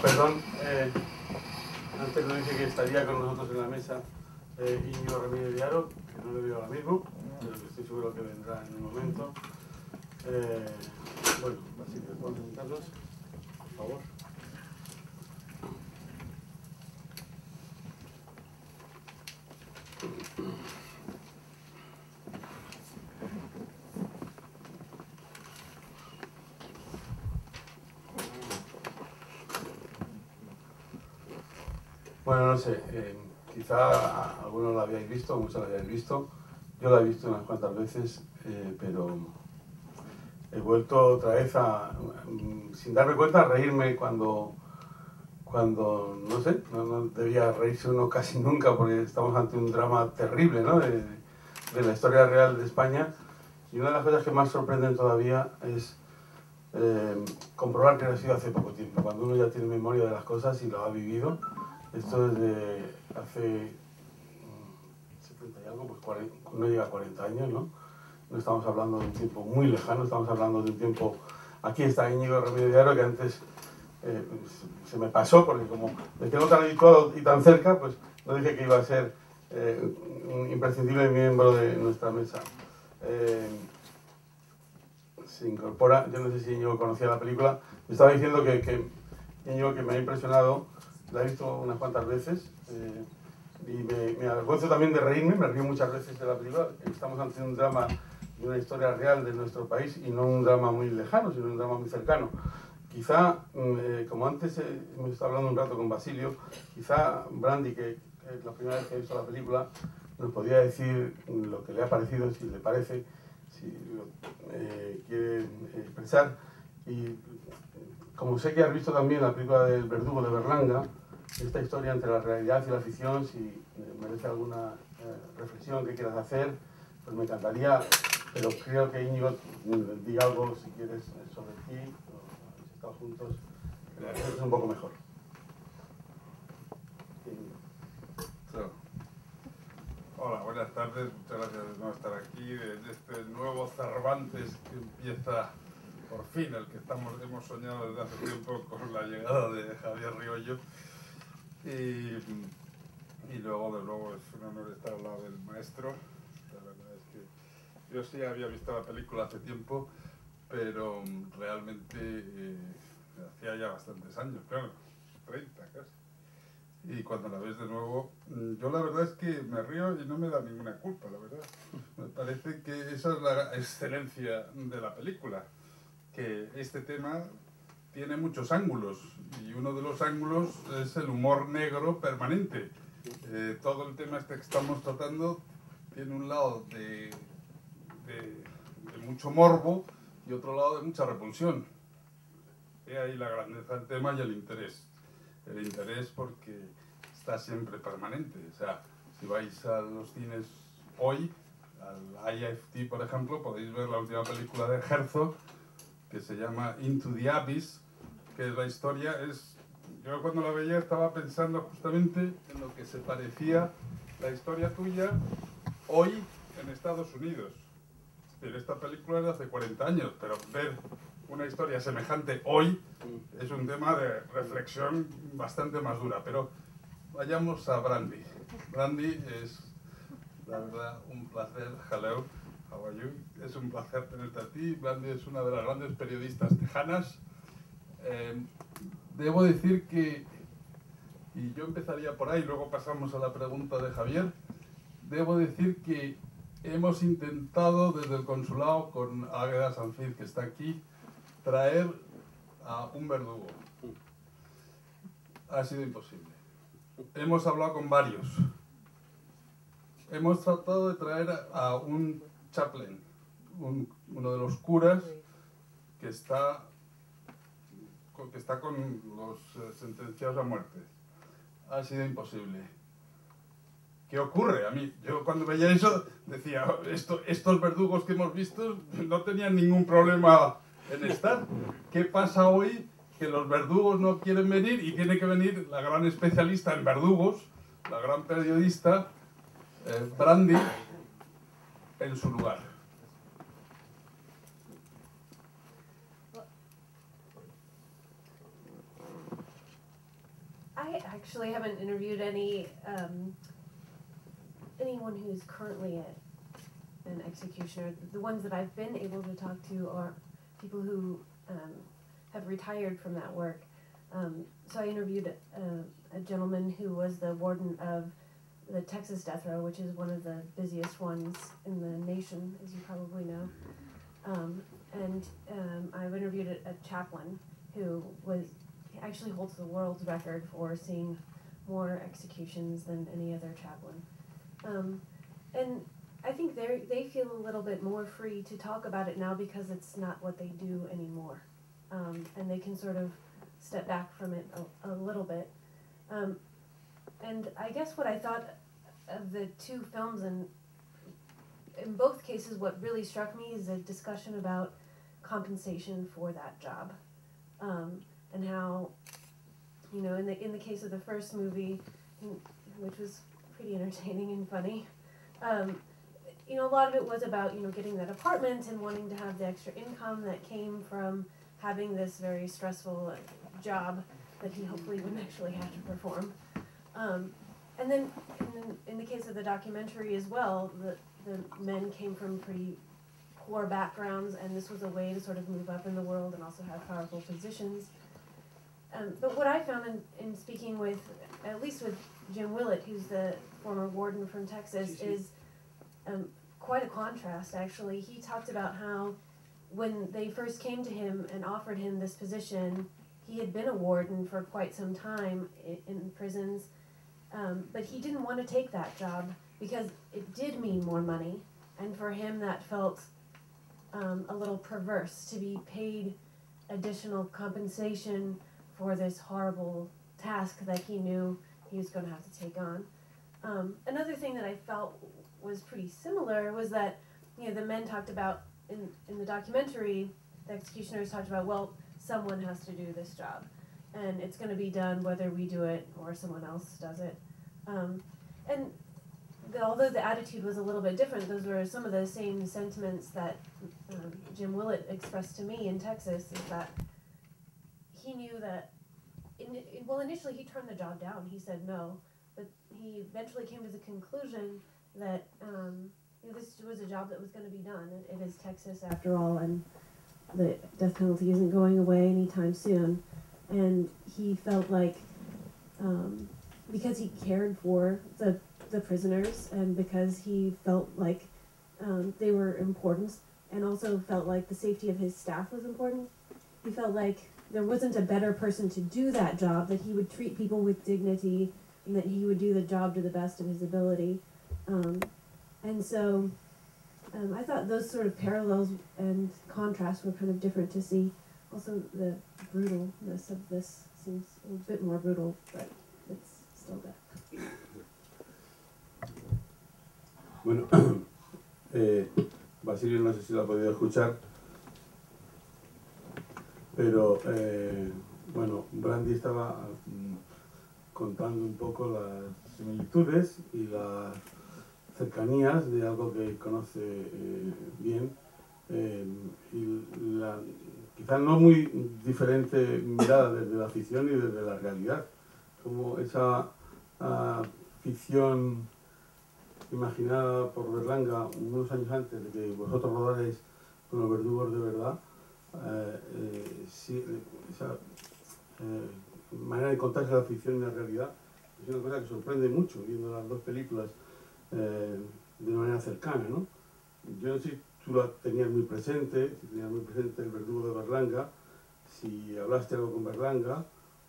perdón, eh, antes nos dije que estaría con nosotros en la mesa eh, Íñigo Remedios Diaro, que no le veo ahora mismo, pero que estoy seguro que vendrá en un momento. Eh, bueno, así que pueden sentarnos, por favor. Bueno, no sé, eh, quizá algunos la habíais visto, muchos la habíais visto. Yo la he visto unas cuantas veces, eh, pero he vuelto otra vez a, mm, sin darme cuenta, a reírme cuando, cuando no sé, no, no debía reírse uno casi nunca porque estamos ante un drama terrible, ¿no? De, la historia real de España. Y una de las cosas que más sorprenden todavía es eh, comprobar que no ha sido hace poco tiempo, cuando uno ya tiene memoria de las cosas y lo ha vivido. Esto desde hace mm, 70 y algo, pues 40, no llega a 40 años, ¿no? No estamos hablando de un tiempo muy lejano, estamos hablando de un tiempo... Aquí está Íñigo Remedio Diario, que antes eh, se me pasó, porque como me tengo tan habituado y tan cerca, pues no dije que iba a ser eh, un imprescindible miembro de nuestra mesa. Eh, se incorpora, yo no sé si Íñigo conocía la película, estaba diciendo que, que Íñigo, que me ha impresionado, la he visto unas cuantas veces, eh, y me, me avergüenzo también de reírme, me río muchas veces de la película, estamos ante un drama y una historia real de nuestro país y no un drama muy lejano, sino un drama muy cercano. Quizá, mm, eh, como antes eh, hemos estado hablando un rato con Basilio, quizá Brandy, que, es la primera vez que ha visto la película, nos podría decir lo que le ha parecido, si le parece, si lo quiere expresar. Y como sé que has visto también la película del verdugo de Berlanga, esta historia entre la realidad y la ficción, si merece alguna eh, reflexión que quieras hacer, pues me encantaría, pero creo que Íñigo mm, diga algo si quieres sobre ti, o estado juntos, es un poco mejor. Hola, buenas tardes, muchas gracias por no estar aquí, de este nuevo Cervantes que empieza por fin, el que estamos, hemos soñado desde hace tiempo con la llegada de Javier Riollo. Y, y luego, de nuevo, es un honor estar al lado del maestro. La verdad es que yo sí había visto la película hace tiempo, pero mm, realmente eh, hacía ya bastantes años, claro, 30 casi. Y cuando la ves de nuevo, mm, yo la verdad es que me río y no me da ninguna culpa, la verdad. Me parece que esa es la excelencia de la película, que este tema tiene muchos ángulos y uno de los ángulos es el humor negro permanente. Eh, todo el tema este que estamos tratando tiene un lado de, de, de mucho morbo y otro lado de mucha repulsión. He ahí la grandeza del tema y el interés. El interés porque está siempre permanente. O sea, si vais a los cines hoy, al IFT por ejemplo, podéis ver la última película de Herzog que se llama Into the Abyss, que la historia es... Yo cuando la veía estaba pensando justamente en lo que se parecía la historia tuya hoy en Estados Unidos. Decir, esta película es de hace 40 años, pero ver una historia semejante hoy es un tema de reflexión bastante más dura. Pero vayamos a Brandy. Brandy es, la verdad, un placer. Hello? Es un placer tenerte a ti. Brandy es una de las grandes periodistas tejanas. Eh, debo decir que, y yo empezaría por ahí, luego pasamos a la pregunta de Javier, debo decir que hemos intentado desde el consulado con Águeda Sanfid, que está aquí, traer a un verdugo. Ha sido imposible. Hemos hablado con varios. Hemos tratado de traer a un chaplain, un- uno de los curas que está con, que está con los eh, sentenciados a muerte. Ha sido imposible. ¿Qué ocurre? A mí, yo cuando veía eso decía, esto, estos verdugos que hemos visto no tenían ningún problema en estar. ¿Qué pasa hoy? Que los verdugos no quieren venir y tiene que venir la gran especialista en verdugos, la gran periodista eh, Brandy, en su lugar. I actually haven't interviewed any um, anyone who's currently a, an executioner. The ones that I've been able to talk to are people who um, have retired from that work. Um, so I interviewed a, a gentleman who was the warden of the Texas death row, which is one of the busiest ones in the nation, as you probably know. Um, and um, I've interviewed a, a chaplain who was actually holds the world's record for seeing more executions than any other chaplain. Um, and I think they they feel a little bit more free to talk about it now because it's not what they do anymore, um, and they can sort of step back from it a, a little bit. Um, and I guess what I thought of the two films, and in both cases, what really struck me is a discussion about compensation for that job, um, and how, you know, in the in the case of the first movie, which was pretty entertaining and funny. Um, you know, a lot of it was about you know getting that apartment and wanting to have the extra income that came from having this very stressful job that he hopefully wouldn't actually have to perform. Um, and then in, in, the case of the documentary as well, the, the men came from pretty poor backgrounds, and this was a way to sort of move up in the world and also have powerful positions. Um, but what I found in, in speaking with, at least with Jim Willett, who's the former warden from Texas, is um, quite a contrast, actually. He talked about how when they first came to him and offered him this position, he had been a warden for quite some time in, in prisons, um, but he didn't want to take that job because it did mean more money, and for him that felt um, a little perverse to be paid additional compensation for this horrible task that he knew he was going to have to take on. Um, another thing that I felt was pretty similar was that you know the men talked about in in the documentary, the executioners talked about well someone has to do this job, and it's going to be done whether we do it or someone else does it, um, and. The, although the attitude was a little bit different, those were some of the same sentiments that um, Jim Willett expressed to me in Texas. Is that he knew that in, well initially he turned the job down he said no but he eventually came to the conclusion that um, you know, this was a job that was going to be done it, it is texas after all and the death penalty isn't going away anytime soon and he felt like um, because he cared for the, the prisoners and because he felt like um, they were important and also felt like the safety of his staff was important he felt like there wasn't a better person to do that job, that he would treat people with dignity, and that he would do the job to the best of his ability. Um, and so um, I thought those sort of parallels and contrasts were kind of different to see. Also, the brutalness of this seems a bit more brutal, but it's still death. Bueno, eh, Basilio no sé si lo ha podido escuchar. Pero, eh, bueno, Brandy estaba mm, contando un poco las similitudes y las cercanías de algo que conoce eh, bien eh, y la quizás no muy diferente mirada desde la ficción y desde la realidad, como esa uh, ficción imaginada por Berlanga unos años antes de que vosotros rodaréis con los verdugos de verdad, eh, eh, sí, esa eh, manera de contarse la ficción y la realidad es una cosa que sorprende mucho viendo las dos películas de una manera cercana, ¿no? Yo si tú la tenías muy presente, si tenías muy presente el verdugo de Berlanga, si hablaste algo con Berlanga,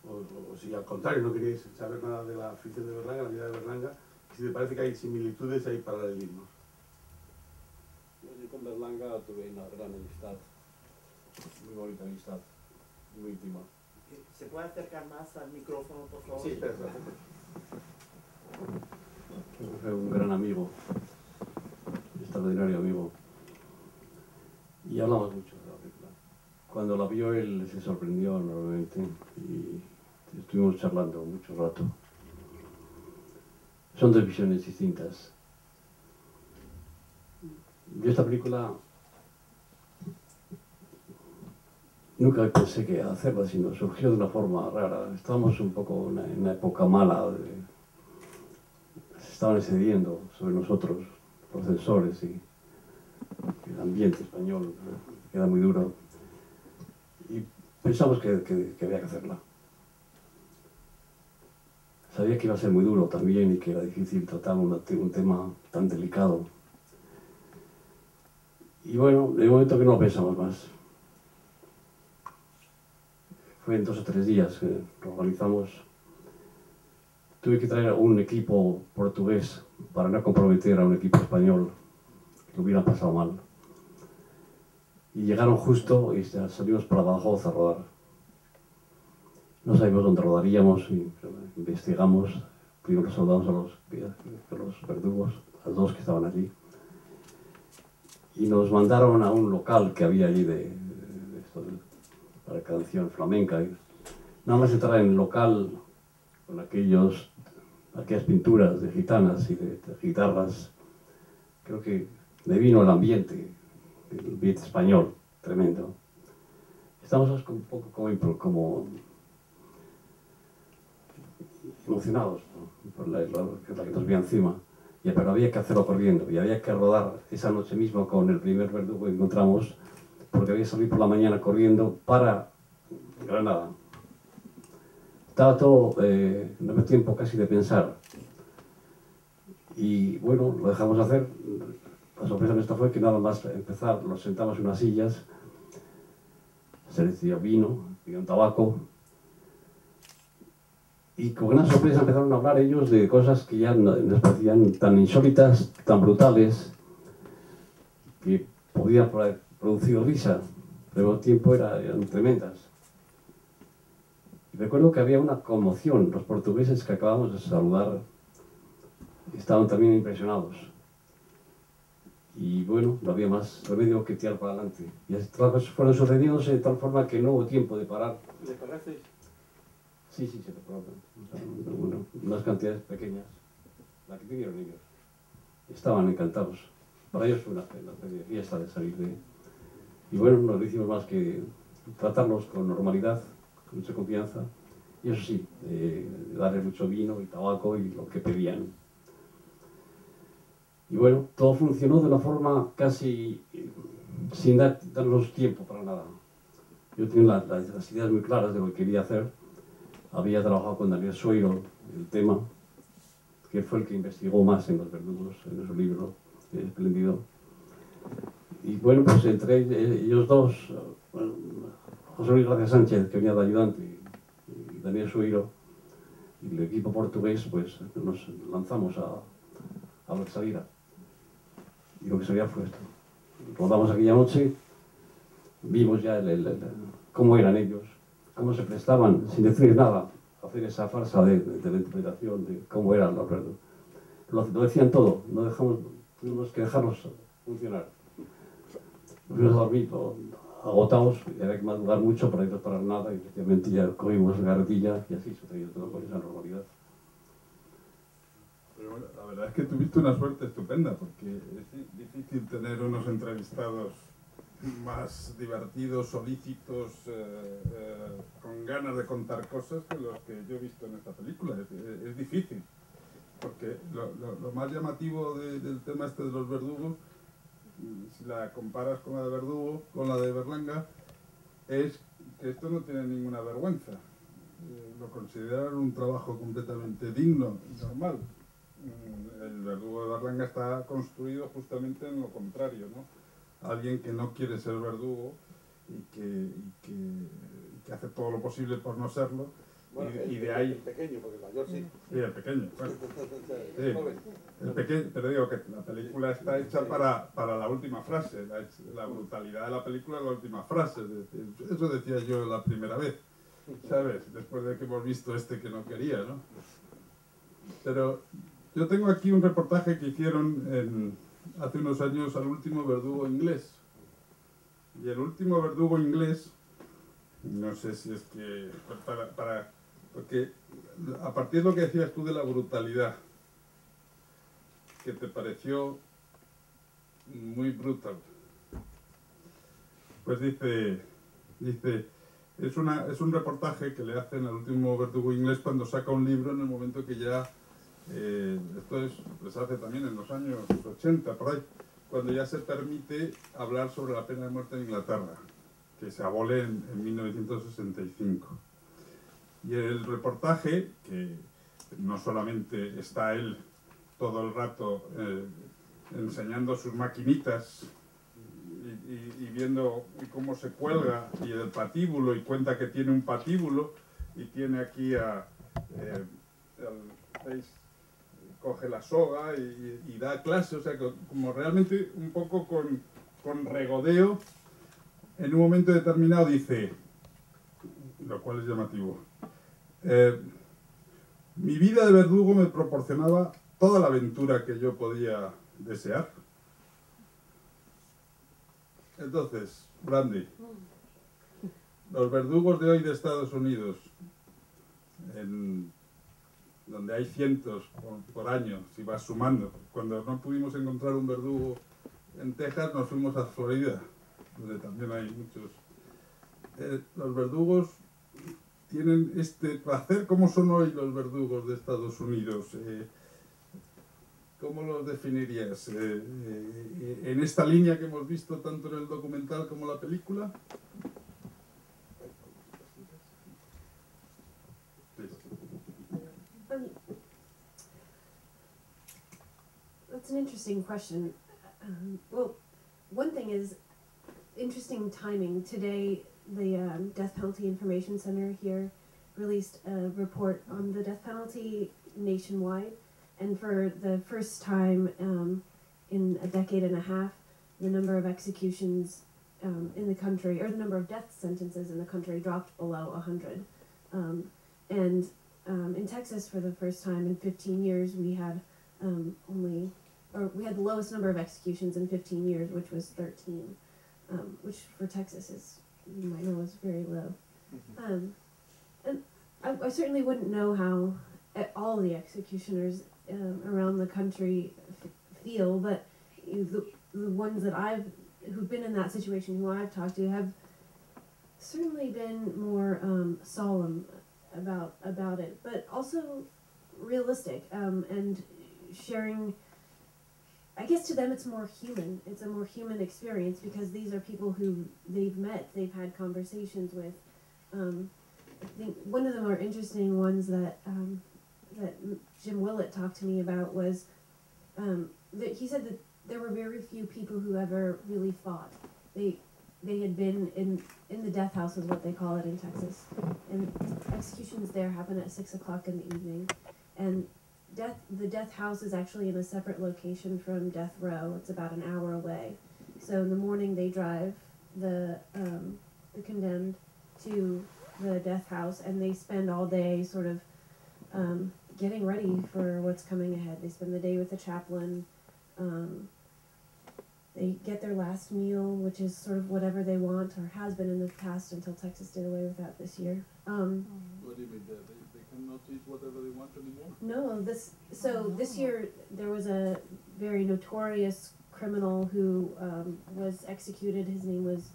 o, si al contrario no queríais saber nada de la ficción de Berlanga, la vida de Berlanga, si te parece que hay similitudes, hay paralelismos. Yo con Berlanga tuve una gran amistad muy bonita amistad, muy íntima. ¿Se puede acercar más al micrófono, por favor? Sí, espera. Fue un gran amigo, extraordinario amigo. Y hablamos mucho de la película. Cuando la vio él se sorprendió enormemente y estuvimos charlando mucho rato. Son dos visiones distintas. De esta película nunca pensé que hacerla, sino surgió de una forma rara. Estábamos un poco en una, época mala, se estaban excediendo sobre nosotros los censores y ambiente español eh, queda muy duro. Y pensamos que, había que hacerla. Sabía que iba a ser muy duro también y que era difícil tratar un tema tan delicado. Y bueno, de momento que no lo pensamos más. Fue en dos o tres días que lo organizamos. Tuve que traer un equipo portugués para no comprometer a un equipo español que hubiera pasado mal. Y llegaron justo y salimos para Badajoz a rodar. No sabíamos dónde rodaríamos investigamos. Primero saludamos a los, a los verdugos, a los dos que estaban allí. Y nos mandaron a un local que había allí de, para canción flamenca. Nada más entrar en el local con aquellos, aquellas pinturas de gitanas y de, guitarras, creo que me vino el ambiente, el ambiente español, tremendo. Estamos un poco como, emocionados por la, la- que nos veía encima. Pero había que hacerlo corriendo y había que rodar esa noche mismo con el primer verdugo que encontramos porque había salir por la mañana corriendo para Granada. Estaba todo, eh, no me tiempo casi de pensar. Y bueno, lo dejamos hacer. La sorpresa nuestra fue que nada más empezar, nos sentamos en unas sillas, se les dio vino, un tabaco, y con gran sorpresa empezaron a hablar ellos de cosas que ya nos parecían tan insólitas, tan brutales, que podían pro- producir risa, pero al tiempo era- eran tremendas. Recuerdo que había una conmoción, los portugueses que acabamos de saludar estaban también impresionados. Y bueno, no había más remedio que tirar para adelante. Y las cosas fueron sucediéndose de tal forma que no hubo tiempo de parar. ¿Le parece? Sí, sí, se te proban. O sea, bueno, unas cantidades pequeñas. La que pidieron ellos. Estaban encantados. Para ellos fue una, una de fiesta de salir de... Y bueno, no hicimos más que tratarlos con normalidad, con mucha confianza. Y eso sí, eh, darles mucho vino y tabaco y lo que pedían. Y bueno, todo funcionó de una forma casi sin dar, darnos tiempo para nada. Yo tenía la- la- las ideas muy claras de lo que quería hacer había trabajado con Daniel Sueiro el tema, que fue el que investigó más en los verdugos, en su libro espléndido. Y bueno, pues entre ellos dos, José Luis Gracia Sánchez, que venía de ayudante, y Daniel Sueiro, y el equipo portugués, pues nos lanzamos a, a saliera. Y lo que salía fue esto. Rodamos aquella noche, vimos ya cómo eran ellos, cómo se prestaban, sin decir nada, a hacer esa farsa de, la interpretación de cómo eran los verdes. Lo, decían todo, no dejamos, tuvimos que dejarlos funcionar. Nos fuimos a dormir agotados, había que madrugar mucho para irnos para nada, y efectivamente ya cogimos la carretilla y así sucedió todo con esa normalidad. Pero la verdad es que tuviste una suerte estupenda, porque es di- difícil tener unos entrevistados más divertidos, solícitos, eh, eh, con ganas de contar cosas que los que yo he visto en esta película. Es, difícil, porque lo, más llamativo de- del tema este de los verdugos, si la comparas con la de Verdugo, con la de Berlanga, es que esto no tiene ninguna vergüenza. Eh, lo consideran un trabajo completamente digno y normal. Mm, El verdugo de Berlanga está construido justamente en lo contrario, ¿no? Alguien que no quiere ser verdugo y que, y que, y que hace todo lo posible por no serlo. Bueno, y, el, y de el ahí, pequeño, porque el mayor sí. sí, el pequeño, bueno, El el pequeño, pero digo que la película está hecha para, para la última frase, la, la brutalidad de la película es la última frase, eso decía yo la primera vez, ¿sabes? Después de que hemos visto este que no quería, ¿no? Pero yo tengo aquí un reportaje que hicieron en- hace unos años al último verdugo inglés. Y el último verdugo inglés, no sé si es que para, para porque a partir de lo que decías tú de la brutalidad, que te pareció muy brutal, pues dice, Dice, es, una, es un reportaje que le hacen al último verdugo inglés cuando saca un libro en el momento que ya, eh, esto es, les hace también en los años 80, por ahí, cuando ya se permite hablar sobre la pena de muerte en Inglaterra, que se abole en, en 1965. Y el reportaje, que no solamente está él todo el rato eh, enseñando sus maquinitas y, viendo cómo se cuelga y el patíbulo y cuenta que tiene un patíbulo y tiene aquí a eh. Coge la soga y, da clase, o sea, como realmente un poco con, con regodeo, en un momento determinado dice, lo cual es llamativo, eh, mi vida de verdugo me proporcionaba toda la aventura que yo podía desear. Entonces, Brandy, los verdugos de hoy de Estados Unidos, en- donde hay cientos por, año, si vas sumando, cuando no pudimos encontrar un verdugo en Texas, nos fuimos a Florida, donde también hay muchos. Eh, los verdugos tienen este placer. ¿Cómo son hoy los verdugos de Estados Unidos? Eh, ¿Cómo los definirías? Eh, en esta línea que hemos visto tanto en el documental como en la película. That's an interesting question. Um, well, one thing is interesting timing. Today, the um, Death Penalty Information Center here released a report on the death penalty nationwide, and for the first time um, in a decade and a half, the number of executions um, in the country, or the number of death sentences in the country, dropped below 100. Um, and um, in Texas, for the first time in 15 years, we had only, or we had the lowest number of executions in 15 years, which was 13, um, which for Texas is, you might know, is very low. Um, and I, I certainly wouldn't know how all the executioners um, around the country f- feel, but you, the, the ones that I've, who've been in that situation, who I've talked to, have certainly been more um, solemn about about it, but also realistic um, and sharing. I guess to them it's more human. It's a more human experience because these are people who they've met, they've had conversations with. Um, I think one of the more interesting ones that um, that Jim Willett talked to me about was um, that he said that there were very few people who ever really fought. They they had been in in the death house is what they call it in Texas, and executions there happen at six o'clock in the evening, and death the death house is actually in a separate location from death row. It's about an hour away, so in the morning they drive the um, the condemned to the death house, and they spend all day sort of um, getting ready for what's coming ahead. They spend the day with the chaplain. Um, they get their last meal, which is sort of whatever they want or has been in the past until Texas did away with that this year. Um, What They, want anymore? no, this so this year there was a very notorious criminal who um, was executed. His name was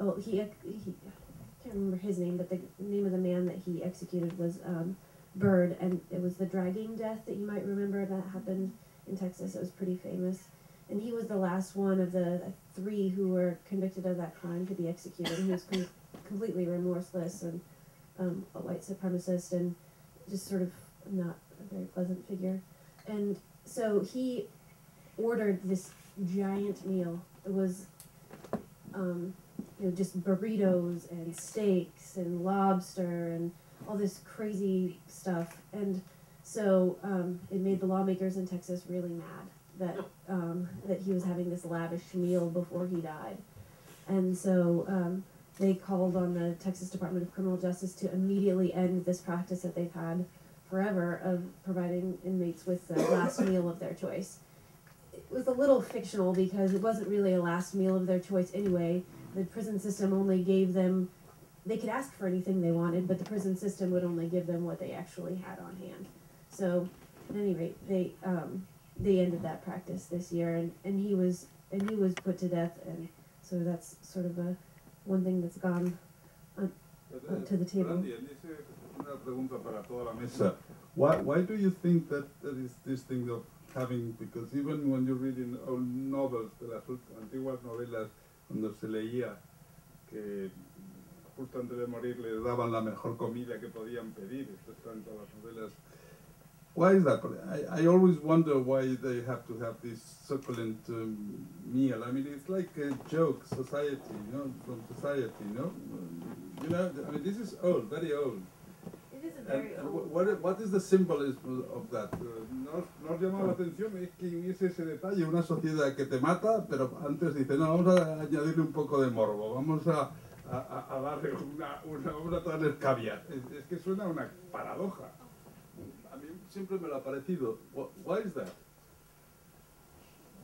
oh he he I can't remember his name, but the name of the man that he executed was um, Bird, and it was the dragging death that you might remember that happened in Texas. It was pretty famous, and he was the last one of the three who were convicted of that crime to be executed. He was com- completely remorseless and um, a white supremacist, and just sort of not a very pleasant figure. And so he ordered this giant meal. It was, um, you know, just burritos and steaks and lobster and all this crazy stuff. And so um, it made the lawmakers in Texas really mad that um, that he was having this lavish meal before he died. And so um, they called on the Texas Department of Criminal Justice to immediately end this practice that they've had forever of providing inmates with the last meal of their choice. It was a little fictional because it wasn't really a last meal of their choice anyway. The prison system only gave them, they could ask for anything they wanted, but the prison system would only give them what they actually had on hand. So, at any rate, they um, they ended that practice this year, and, and he was and he was put to death, and so that's sort of a one thing that's gone to the table. Why, why do you think that there is this thing of having, because even when you're reading old novels, de las antiguas novelas, cuando se leía que justo antes de morir les daban la mejor comida que podían pedir, esto está en todas las novelas. Why is that? I, I always wonder why they have to have this succulent um, meal. I mean, it's like a joke, society, you know, from society, you know? You know, I mean, this is old, very old. It is very and old. what, what is the symbolism of that? Uh, Nos, nos llama la atención es que hubiese ese detalle, una sociedad que te mata, pero antes dice, no, vamos a añadirle un poco de morbo, vamos a, a, a- darle una, una, vamos a traerles caviar. Es, es que suena una paradoja. A mí siempre me lo ha parecido. Why is that?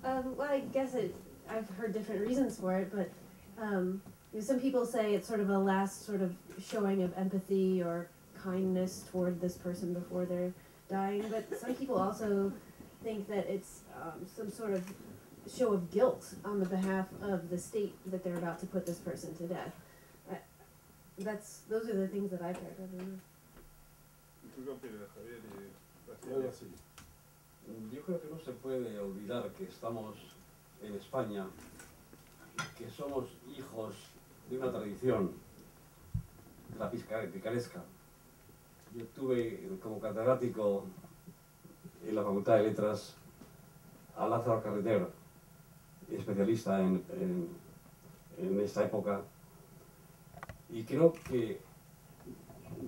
Um, well, I guess it. I've heard different reasons for it, but um, you know, some people say it's sort of a last sort of showing of empathy or kindness toward this person before they're dying. But some people also think that it's um, some sort of show of guilt on the behalf of the state that they're about to put this person to death. I, that's those are the things that I've heard. I don't know. Yo creo que no se puede olvidar que estamos en España, que somos hijos de una tradición de la picaresca. Yo tuve como catedrático en la Facultad de Letras a Lázaro Carreter, especialista en, en esta época, y creo que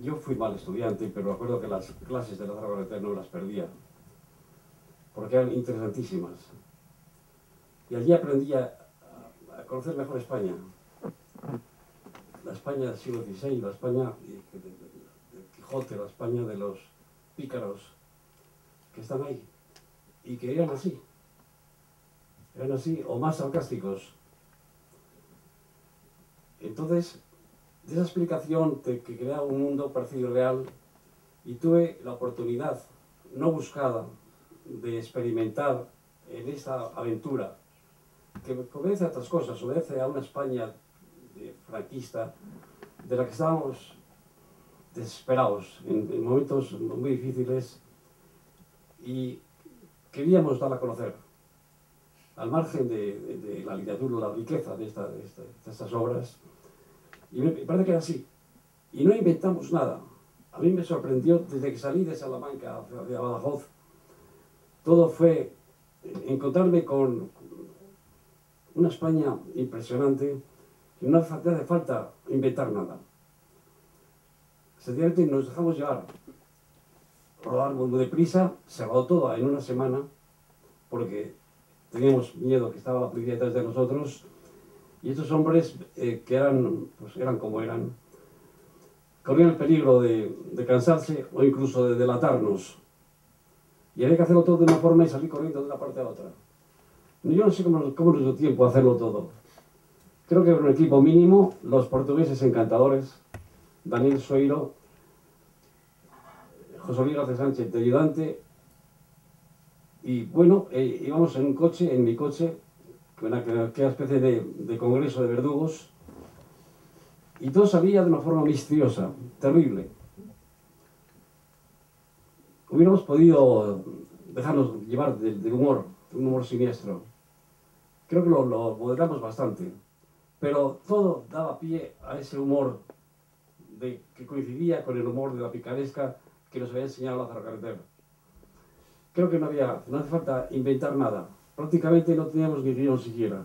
yo fui mal estudiante, pero recuerdo que las clases de Lázaro Carreter no las perdía porque eran interesantísimas. Y allí aprendí a, conocer mejor España. La España del siglo XVI, la España de, Quijote, la España de los pícaros que están ahí y que eran así. Eran así o más sarcásticos. Entonces, esa explicación de que crea un mundo parecido real y tuve la oportunidad no buscada de experimentar en esta aventura, que obedece a otras cosas, obedece a una España franquista de la que estábamos desesperados en, en momentos muy difíciles y queríamos darla a conocer, al margen de, la literatura, la riqueza de, esta- de de estas obras. Y me parece que era así. Y no inventamos nada. A mí me sorprendió desde que salí de Salamanca hacia Badajoz, todo fue encontrarme con una España impresionante que no hace falta inventar nada. Sencillamente nos dejamos llevar. Rodar muy deprisa, se rodó todo en una semana, porque teníamos miedo que estaba la policía detrás de nosotros, y estos hombres eh, que eran, pues eran como eran, corrían el peligro de, de cansarse o incluso de delatarnos. Y había que hacerlo todo de una forma y salir corriendo de una parte a otra. Yo no sé cómo, cómo nos dio tiempo hacerlo todo. Creo que era un equipo mínimo, los portugueses encantadores, Daniel Soiro, José Luis Sánchez de ayudante, y bueno, eh, íbamos en un coche, en mi coche, aquella especie de, congreso de verdugos, y todo salía de una forma misteriosa, terrible hubiéramos podido dejarnos llevar del, humor, un humor siniestro. Creo que lo, lo moderamos bastante, pero todo daba pie a ese humor de, que coincidía con el humor de la picaresca que nos había enseñado Lázaro Carreter. Creo que no había, no hace falta inventar nada. Prácticamente no teníamos ni guion siquiera.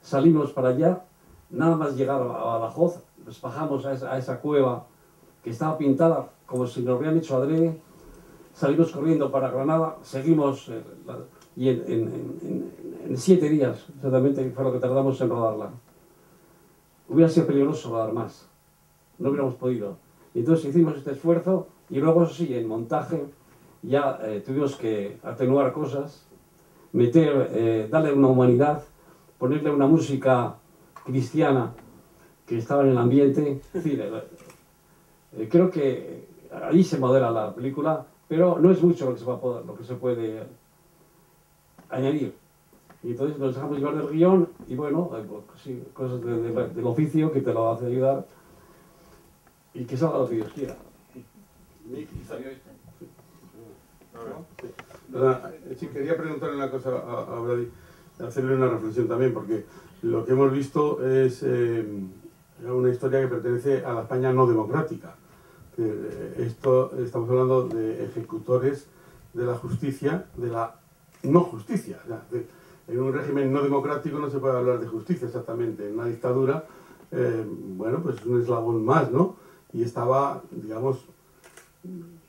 Salimos para allá, nada más llegar a Badajoz, nos bajamos a esa, a esa cueva que estaba pintada como si nos hubieran hecho adrede, salimos corriendo para Granada, seguimos eh, la- y en, en- en- en- siete días exactamente fue lo que tardamos en rodarla. Hubiera sido peligroso rodar más, no hubiéramos podido. Y entonces hicimos este esfuerzo y luego sí, en montaje ya eh, tuvimos que atenuar cosas, meter, eh, darle una humanidad, ponerle una música cristiana que estaba en el ambiente. Es decir, eh, eh, creo que ahí se modela la película, pero no es mucho lo que se, va a poder- lo que se puede añadir. Y entonces nos dejamos llevar del guion y bueno, eh, pues, sí, cosas de- de- del oficio que te lo hace ayudar. y que salga lo que Dios quiera. A ver. Perdona, eh, sí, quería preguntarle una cosa a, Brady, hacerle una reflexión también, porque lo que hemos visto es eh, una historia que pertenece a la España no democrática. Eh, estamos hablando de ejecutores de la justicia, de la no justicia. en un régimen no democrático no se puede hablar de justicia exactamente. En una dictadura, bueno, pues es un eslabón más, ¿no? Y estaba, digamos,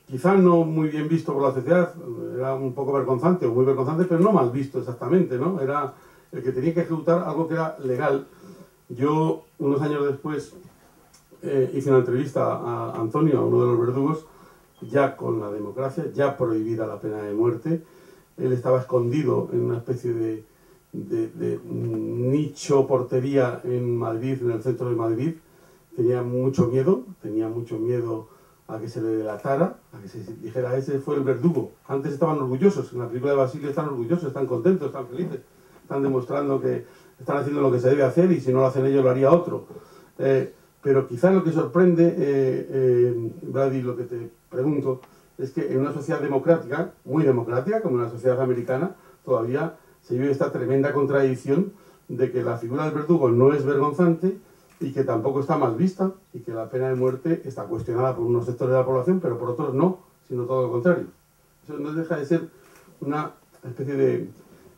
quizá no muy bien visto por la sociedad, era un poco vergonzante o muy vergonzante, pero no mal visto exactamente, ¿no? Era el que tenía que ejecutar algo que era legal. Yo, unos años después, eh, hice una entrevista a Antonio, a uno de los verdugos, ya con la democracia, ya prohibida la pena de muerte. Él estaba escondido en una especie de, de- de nicho portería en Madrid, en el centro de Madrid. Tenía mucho miedo, tenía mucho miedo a que se le delatara, a que se dijera ese fue el verdugo. Antes estaban orgullosos, en la película de Basilio están orgullosos, están contentos, están felices, están demostrando que están haciendo lo que se debe hacer y si no lo hacen ellos lo haría otro. Eh, pero quizás lo que sorprende, eh, eh, Brady, lo que te pregunto, es que en una sociedad democrática, muy democrática, como una sociedad americana, todavía se vive esta tremenda contradicción de que la figura del verdugo no es vergonzante y que tampoco está mal vista y que la pena de muerte está cuestionada por unos sectores de la población, pero por otros no, sino todo lo contrario. Eso no deja de ser una especie de,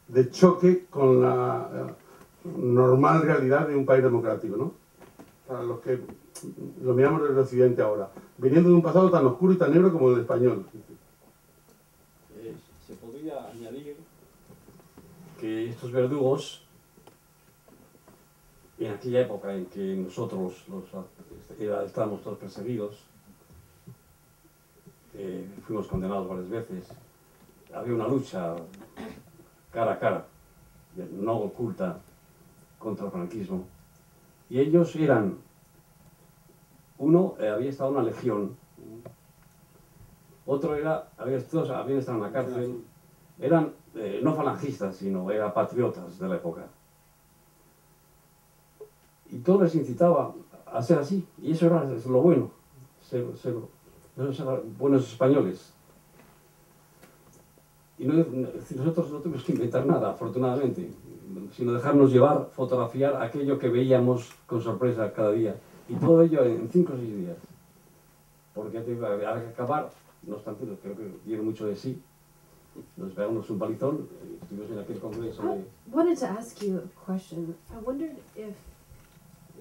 de choque con la eh, normal realidad de un país democrático, ¿no? Para los que lo miramos desde el occidente ahora, viniendo de un pasado tan oscuro y tan negro como el español. Eh, se podría añadir que estos verdugos, en aquella época en que nosotros los, era- estábamos todos perseguidos, eh, fuimos condenados varias veces, había una lucha cara a cara, no oculta, contra el franquismo. Y ellos eran, uno eh, había estado en una legión, otro era, había estado, habían estado en la cárcel, eran eh, no falangistas, sino eran patriotas de la época. Y todo les incitaba a ser así, y eso era lo bueno, ser buenos españoles. Y no- no- nosotros no tuvimos que inventar nada, afortunadamente, sino dejarnos llevar, fotografiar aquello que veíamos con sorpresa cada día. Y todo ello en cinco o seis días. Porque ya te había que acabar, no obstante, creo que dieron mucho de sí. Nos pegamos un palizón, eh, estuvimos en aquel congreso I wanted to ask you a question. I wondered if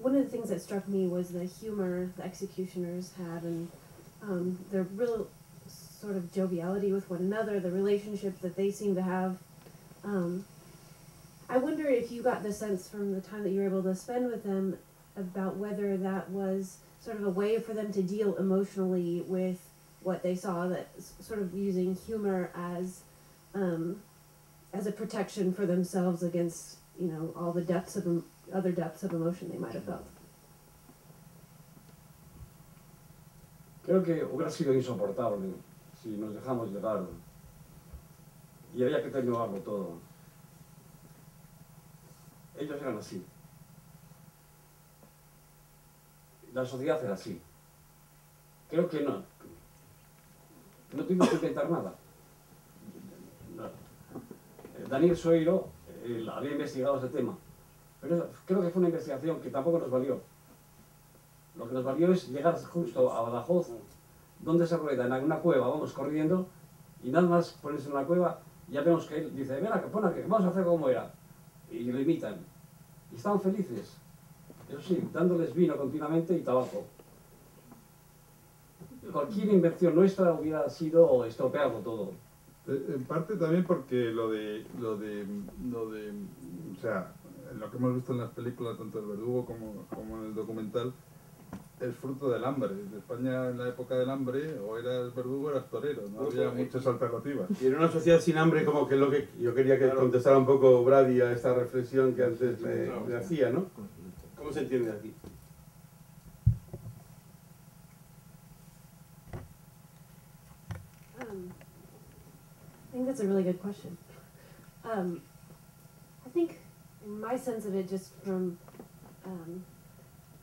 one of the things that struck me was the humor the executioners had and um, their real sort of joviality with one another, the relationship that they seemed to have. Um, I wonder if you got the sense from the time that you were able to spend with them about whether that was sort of a way for them to deal emotionally with what they saw, that sort of using humor as um, as a protection for themselves against you know all the depths of other depths of emotion they might have felt. Creo que hubiera sido insoportable si nos dejamos llevar y había que terminarlo todo. Ellos eran así. La sociedad era así. Creo que no. No tuvimos que inventar nada. Daniel Soiro eh, había investigado ese tema, pero creo que fue una investigación que tampoco nos valió. Lo que nos valió es llegar justo a Badajoz, donde se rueda en alguna cueva, vamos corriendo, y nada más ponerse en la cueva, ya vemos que él dice, acá, pon aquí, vamos a hacer como era. Y lo imitan. Y estaban felices. Eso sí, dándoles vino continuamente y tabaco. Cualquier inversión nuestra hubiera sido estropearlo todo. Eh, En parte también porque lo de, lo de, lo de, o sea, lo que hemos visto en las películas, tanto el verdugo como, como en el documental, es fruto del hambre. En España, en la época del hambre, o eras verdugo o eras torero, no había muchas alternativas. Y en una sociedad sin hambre, como que es lo que yo quería que Claro. contestara un poco Brady a esta reflexión que antes me, me hacía, ¿no? ¿Cómo se entiende aquí? Um, I think that's a really good question. Um, I think, in my sense of it, just from um,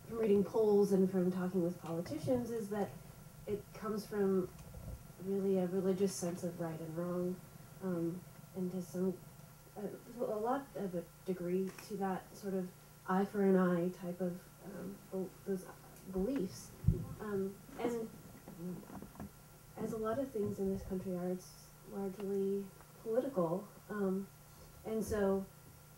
from reading polls and from talking with politicians is that it comes from really a religious sense of right and wrong, um, and to some a, a lot of a degree to that sort of eye for an eye type of um, those beliefs, um, and as a lot of things in this country are, it's largely political, um, and so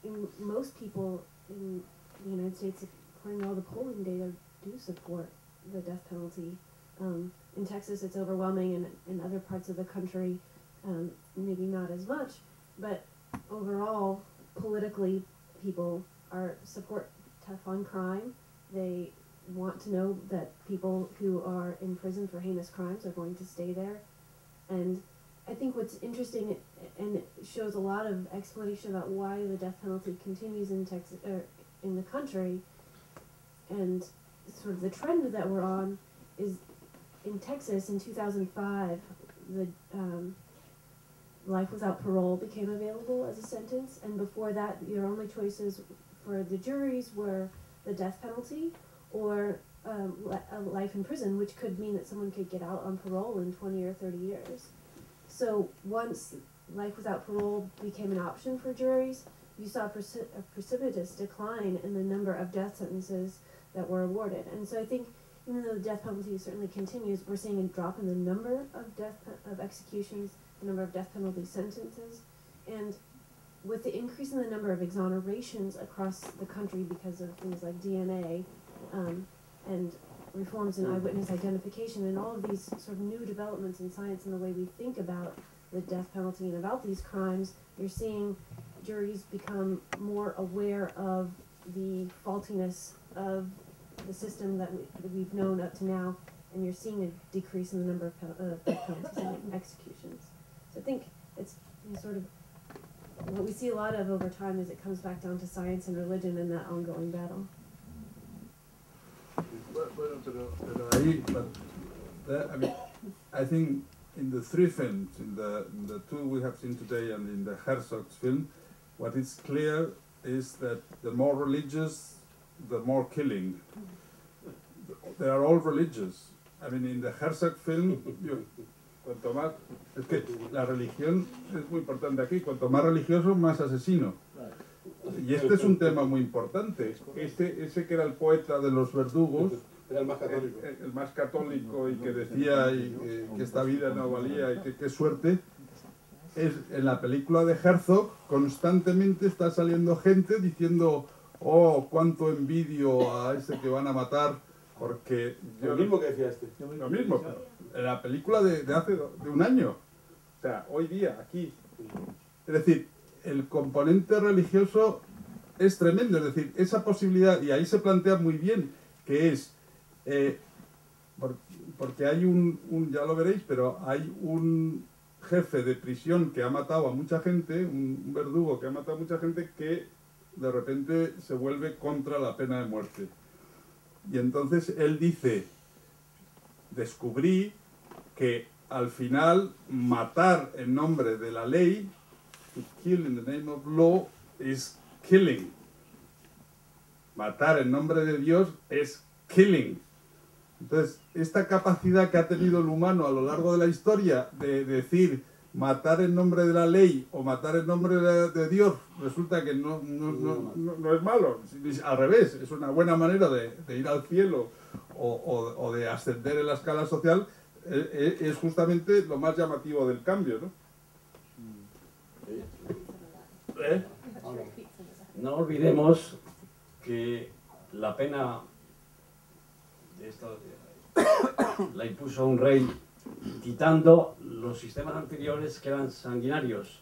in most people in the United States, according to all the polling data, do support the death penalty. Um, in Texas, it's overwhelming, and in other parts of the country, um, maybe not as much. But overall, politically, people are support tough on crime. They want to know that people who are in prison for heinous crimes are going to stay there. And I think what's interesting and shows a lot of explanation about why the death penalty continues in Texas or in the country, and sort of the trend that we're on is in Texas in 2005 the um, life without parole became available as a sentence, and before that your only choices for the juries were the death penalty or um, a life in prison, which could mean that someone could get out on parole in 20 or 30 years. So once life without parole became an option for juries, you saw a, preci- a precipitous decline in the number of death sentences that were awarded. And so I think even though the death penalty certainly continues, we're seeing a drop in the number of death of executions, the number of death penalty sentences, and with the increase in the number of exonerations across the country because of things like DNA um, and reforms in eyewitness identification and all of these sort of new developments in science and the way we think about the death penalty and about these crimes, you're seeing juries become more aware of the faultiness of the system that, we, that we've known up to now, and you're seeing a decrease in the number of pe- uh, death penalties and executions. So I think it's you know, sort of what we see a lot of over time is it comes back down to science and religion and that ongoing battle. But I mean, I think in the three films, in the, in the two we have seen today and in the Herzog's film, what is clear is that the more religious, the more killing. They are all religious. I mean, in the Herzog film, you, cuanto más, es que la religión es muy importante aquí, cuanto más religioso, más asesino. Y este es un tema muy importante. Este, ese que era el poeta de los verdugos, Era el más católico. el- el más católico y que decía y que, que esta vida no valía y que qué suerte, es en la película de Herzog constantemente está saliendo gente diciendo, oh, cuánto envidio a ese que van a matar, porque yo Lo mismo que decía este. lo mismo, en la película de, de hace do- de un año, o sea, hoy día, aquí, es decir, el componente religioso es tremendo, es decir, esa posibilidad, y ahí se plantea muy bien, que es, eh, por- porque hay un, un- ya lo veréis, pero hay un jefe de prisión que ha matado a mucha gente, un, un verdugo que ha matado a mucha gente, que de repente se vuelve contra la pena de muerte. Y entonces él dice, descubrí que al final matar en nombre de la ley, kill in the name of law, is killing. Matar en nombre de Dios es killing. Entonces, esta capacidad que ha tenido el humano a lo largo de la historia de decir matar en nombre de la ley o matar en nombre de, Dios, resulta que no, no, no- no- es malo. Al revés, es una buena manera de, ir al cielo o de ascender en la escala social, eh, eh, es justamente lo más llamativo del cambio, ¿no? ¿Eh? No olvidemos que la pena de la impuso un rey quitando los sistemas anteriores que eran sanguinarios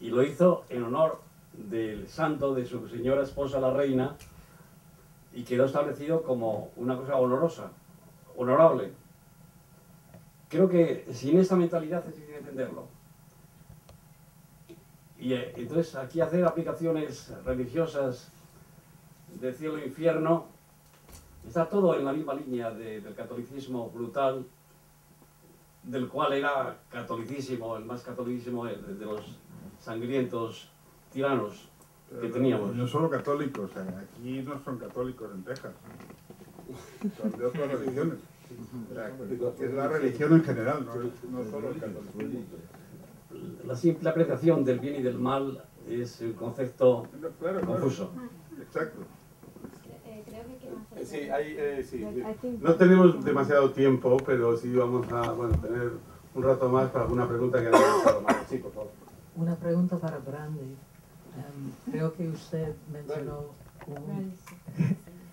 y lo hizo en honor del santo de su señora esposa la reina y quedó establecido como una cosa honorosa, honorable. Creo que sin esta mentalidad es difícil entenderlo. Y eh, entonces aquí hacer aplicaciones religiosas de cielo e infierno está todo en la misma línea de- del catolicismo brutal, del cual era catolicísimo, el más catolicísimo de, de los sangrientos tiranos. que teníamos. No solo católicos, aquí no son católicos en Texas. Son de otras religiones. Es la religión en general, no, no solo el catolicismo. La simple apreciación del bien y del mal es un concepto No, Claro, claro. confuso. Exacto. Eh, Eh, Sí, hay, eh, sí. No tenemos demasiado tiempo, pero sí vamos a bueno, tener un rato más para alguna pregunta que haya. Sí, por favor. Una pregunta para Brandy. Em, creo que usted mencionó un...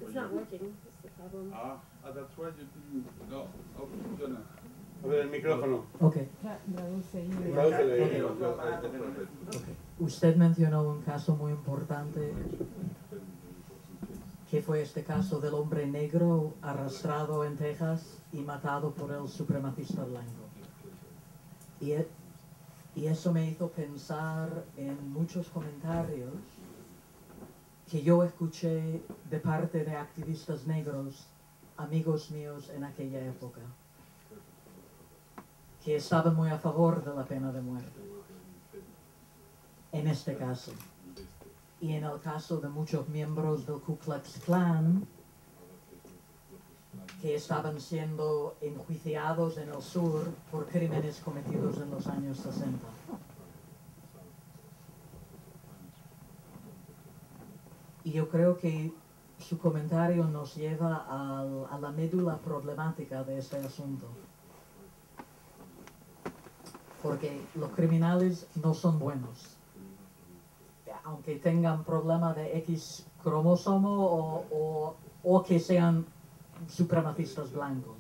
It's not working, that's the problem. Ah, that's why you didn't. No, no funciona. A ver, el micrófono. Ok. Usted mencionó un caso muy importante, que fue este caso del hombre negro arrastrado en Texas y matado por el supremacista blanco. Y, e- y eso me hizo pensar en muchos comentarios que yo escuché de parte de activistas negros, amigos míos en aquella época, que estaban muy a favor de la pena de muerte en este caso. Y en el caso de muchos miembros del Ku Klux Klan que estaban siendo enjuiciados en el sur por crímenes cometidos en los años 60. Y yo creo que su comentario nos lleva a la médula problemática de este asunto. Porque los criminales no son buenos aunque tengan problema de X cromosomo o, o, o que sean supremacistas blancos.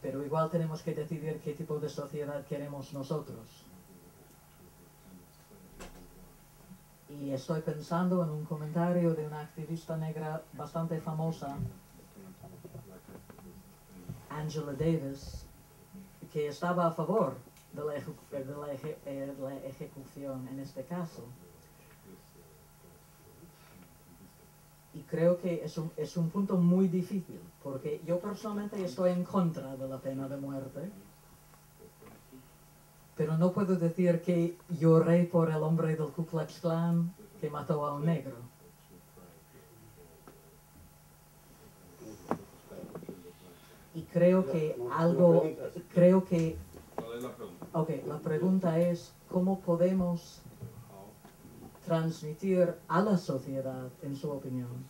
Pero igual tenemos que decidir qué tipo de sociedad queremos nosotros. Y estoy pensando en un comentario de una activista negra bastante famosa, Angela Davis, que estaba a favor de la, ejecu- eh, de la ejecución en este caso. Y creo que es un, es un punto muy difícil, porque yo personalmente estoy en contra de la pena de muerte, pero no puedo decir que lloré por el hombre del Ku Klux Klan que mató a un negro. Y creo que algo, creo que ¿Cuál es la pregunta? Ok, la pregunta es cómo podemos transmitir a la sociedad, en su opinión,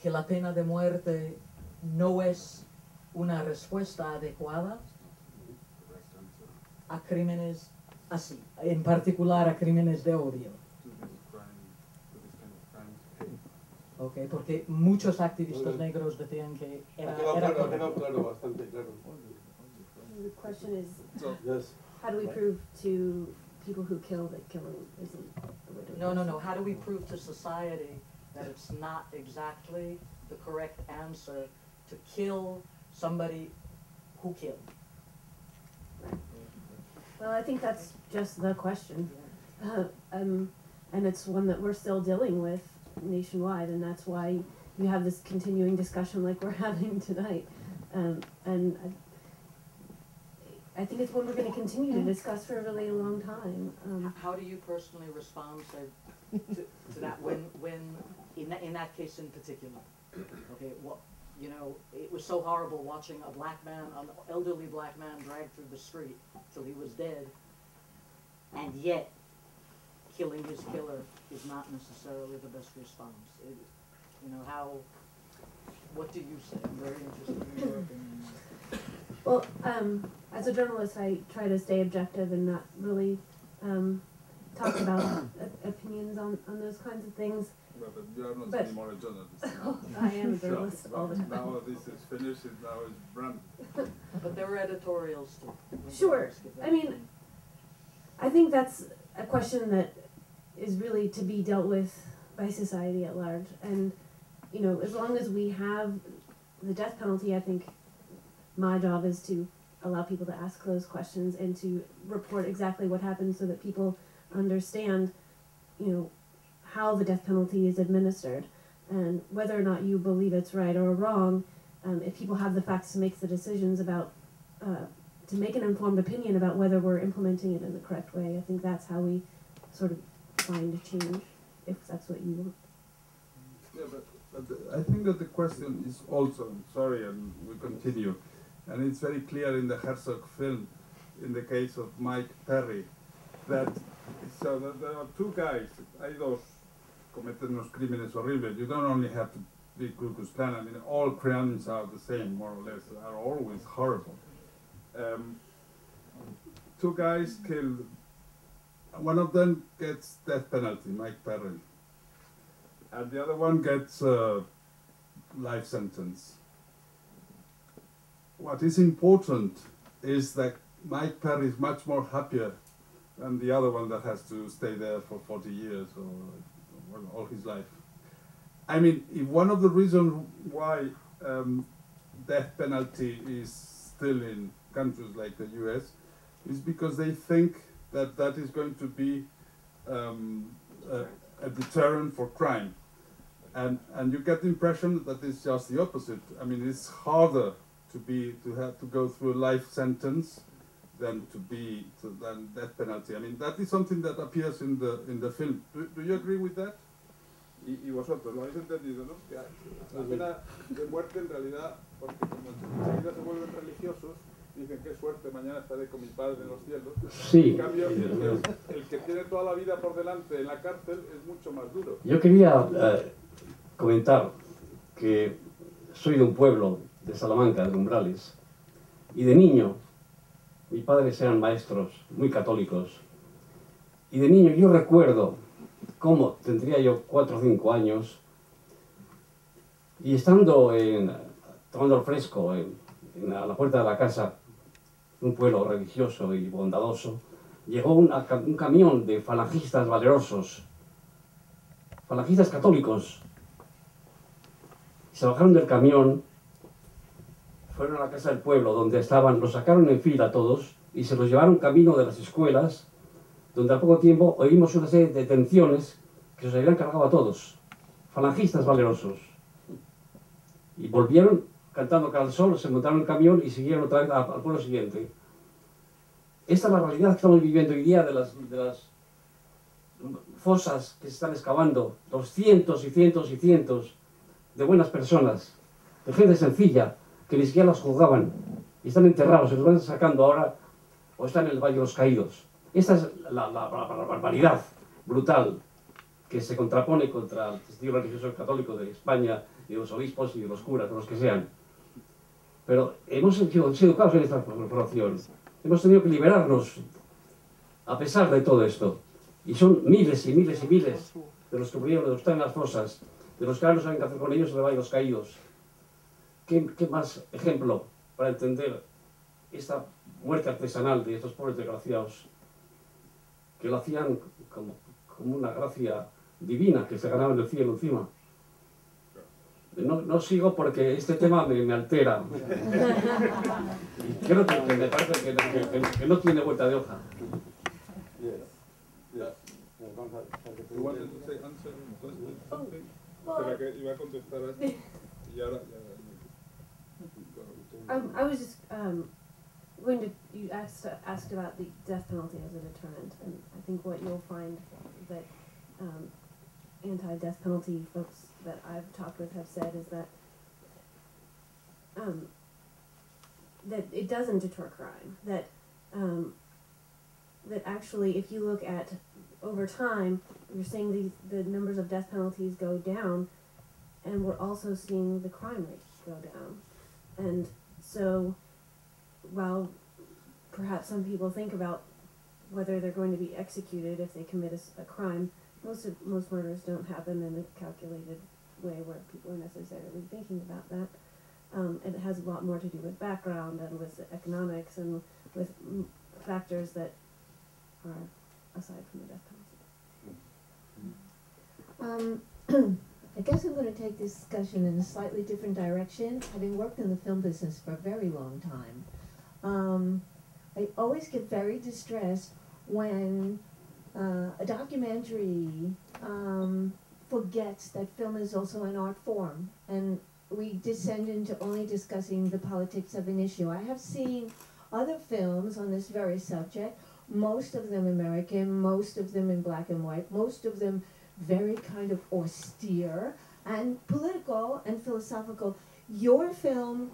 que la pena de muerte no es una respuesta adecuada a crímenes así, en particular a crímenes de odio. Ok, porque muchos activistas negros decían que Ha era, quedado era claro, ha correcto. claro, bastante claro. The question is, Yes. how do we prove to people who kill that killing isn't the way to No, no, no. How do we prove to society that it's not exactly the correct answer to kill somebody who killed? Well, I think that's just the question. Uh, um, and it's one that we're still dealing with nationwide, and that's why you have this continuing discussion like we're having tonight. Um, and I, I think it's one we're going to continue to discuss for a really long time. Um, How do you personally respond to, to, to that when, when, in that, in that case in particular? Okay, what, you know, it was so horrible watching a black man, an elderly black man dragged through the street till he was dead. And yet, killing his killer is not necessarily the best response. It, you know, how, what do you say? I'm very interested in your opinion. Well, um, as a journalist, I try to stay objective and not really um, talk about opinions on, on those kinds of things. Well, but you are not But- anymore a journalist. I am a So, journalist all the time. Now this is finished, now it's brand. But there were editorials too. Sure. I mean, I think that's a question that is really to be dealt with by society at large. And, you know, as long as we have the death penalty, I think my job is to allow people to ask those questions and to report exactly what happened so that people understand, you know, how the death penalty is administered and whether or not you believe it's right or wrong. Um, if people have the facts to make the decisions about uh, to make an informed opinion about whether we're implementing it in the correct way. I think that's how we sort of find change if that's what you want. Yeah, but, but I think that the question is also, sorry, and we continue, and it's very clear in the Herzog film, in the case of Mike Perry, that so that there are two guys, hay dos cometen unos crímenes horribles. You don't only have to be Ku Klux Klan. I mean, all crimes are the same, more or less, are always horrible. Um, two guys killed. One of them gets death penalty, Mike Perry and the other one gets a life sentence. What is important is that Mike Perry is much more happier than the other one that has to stay there for 40 years or all his life. I mean, one of the reasons why um, death penalty is still in countries like the US is because they think that that is going to be um, a, a deterrent for crime and and you get the impression that it's just the opposite. I mean, it's harder to be to have to go through a life sentence than to be to, than death penalty. I mean, that is something that appears in the in the film. Do, do you agree with that? Y, y vosotros lo habéis entendido, ¿no? Que la pena de muerte en realidad, porque como enseguida se vuelven religiosos, dicen qué suerte, mañana estaré con mi padre en los cielos. Sí. En cambio, el, el que tiene toda la vida por delante en la cárcel es mucho más duro. Yo quería eh, comentar que soy de un pueblo de Salamanca, de Umbrales, y de niño, mis padres eran maestros muy católicos, y de niño yo recuerdo cómo tendría yo cuatro o cinco años, y estando en, tomando el fresco en, en la, a la puerta de la casa, un pueblo religioso y bondadoso, llegó un camión de falangistas valerosos, falangistas católicos, se bajaron del camión, fueron a la casa del pueblo donde estaban, los sacaron en fila todos y se los llevaron camino de las escuelas, donde a poco tiempo oímos una serie de detenciones que se habían cargado a todos, falangistas valerosos. Y volvieron cantando cada sol, se montaron en el camión y siguieron otra vez al pueblo siguiente. Esta es la realidad que estamos viviendo hoy día de las, fosas que se están excavando, los cientos y cientos y cientos de buenas personas, de gente sencilla, que ni siquiera las juzgaban, y están enterrados, se los van sacando ahora, o están en el Valle de los Caídos. Esta es la barbaridad brutal que se contrapone contra el testigo religioso católico de España, y de los obispos y de los curas, de los que sean. Pero hemos sido, educados en esta corporación. Hemos tenido que liberarnos a pesar de todo esto. Y son miles y miles y miles de los que murieron, de los que están en las fosas, de los que ahora no saben qué hacer con ellos de los Caídos. ¿Qué, qué más ejemplo para entender esta muerte artesanal de estos pobres desgraciados que lo hacían como, como una gracia divina que se ganaban el cielo encima? No, no sigo porque este tema me, me altera. Y creo que, que me parece que, que- que- que no tiene vuelta de hoja. Um, I was just um, going to. You asked asked about the death penalty as a deterrent, and I think what you'll find that um, anti-death penalty folks that I've talked with have said is that um, that it doesn't deter crime. That um, that actually, if you look at over time, you're seeing the numbers of death penalties go down, and we're also seeing the crime rate go down. And so, while perhaps some people think about whether they're going to be executed if they commit a crime, most of most murders don't happen in a calculated way where people are necessarily thinking about that. Um, it has a lot more to do with background and with economics and with factors that are aside from the death penalty. Um, I guess I'm going to take this discussion in a slightly different direction. Having worked in the film business for a very long time, um, I always get very distressed when uh, a documentary um, forgets that film is also an art form, and we descend into only discussing the politics of an issue. I have seen other films on this very subject most of them American, most of them in black and white, most of them very kind of austere and political and philosophical. Your film,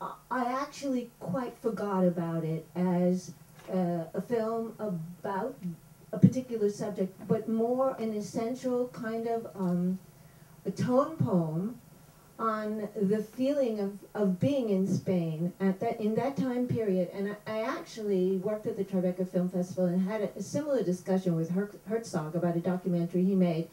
I actually quite forgot about it as uh, a film about a particular subject, but more an essential kind of um, a tone poem on the feeling of, of being in Spain at that in that time period. And I, I actually worked at the Tribeca Film Festival and had a, a similar discussion with Her- Herzog about a documentary he made.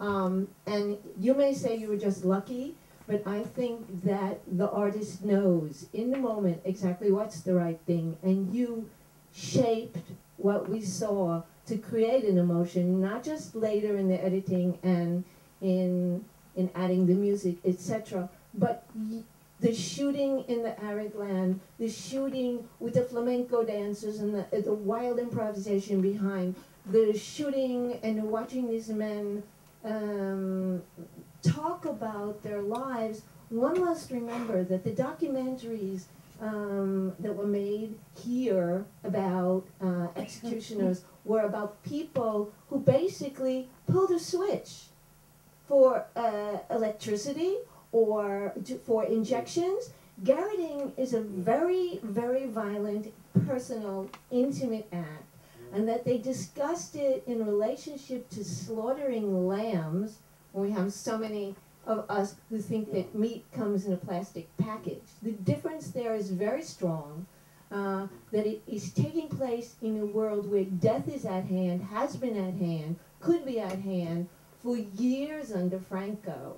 Um, and you may say you were just lucky, but I think that the artist knows in the moment exactly what's the right thing, and you shaped what we saw to create an emotion, not just later in the editing and in in adding the music, etc. But y- the shooting in the arid land, the shooting with the flamenco dancers and the, the wild improvisation behind, the shooting and watching these men um, talk about their lives, one must remember that the documentaries um, that were made here about uh, executioners were about people who basically pulled a switch for uh, electricity or to, for injections. Garroting is a very, very violent, personal, intimate act, and that they discussed it in relationship to slaughtering lambs. We have so many of us who think that meat comes in a plastic package. The difference there is very strong. Uh, that it is taking place in a world where death is at hand, has been at hand, could be at hand for years under Franco.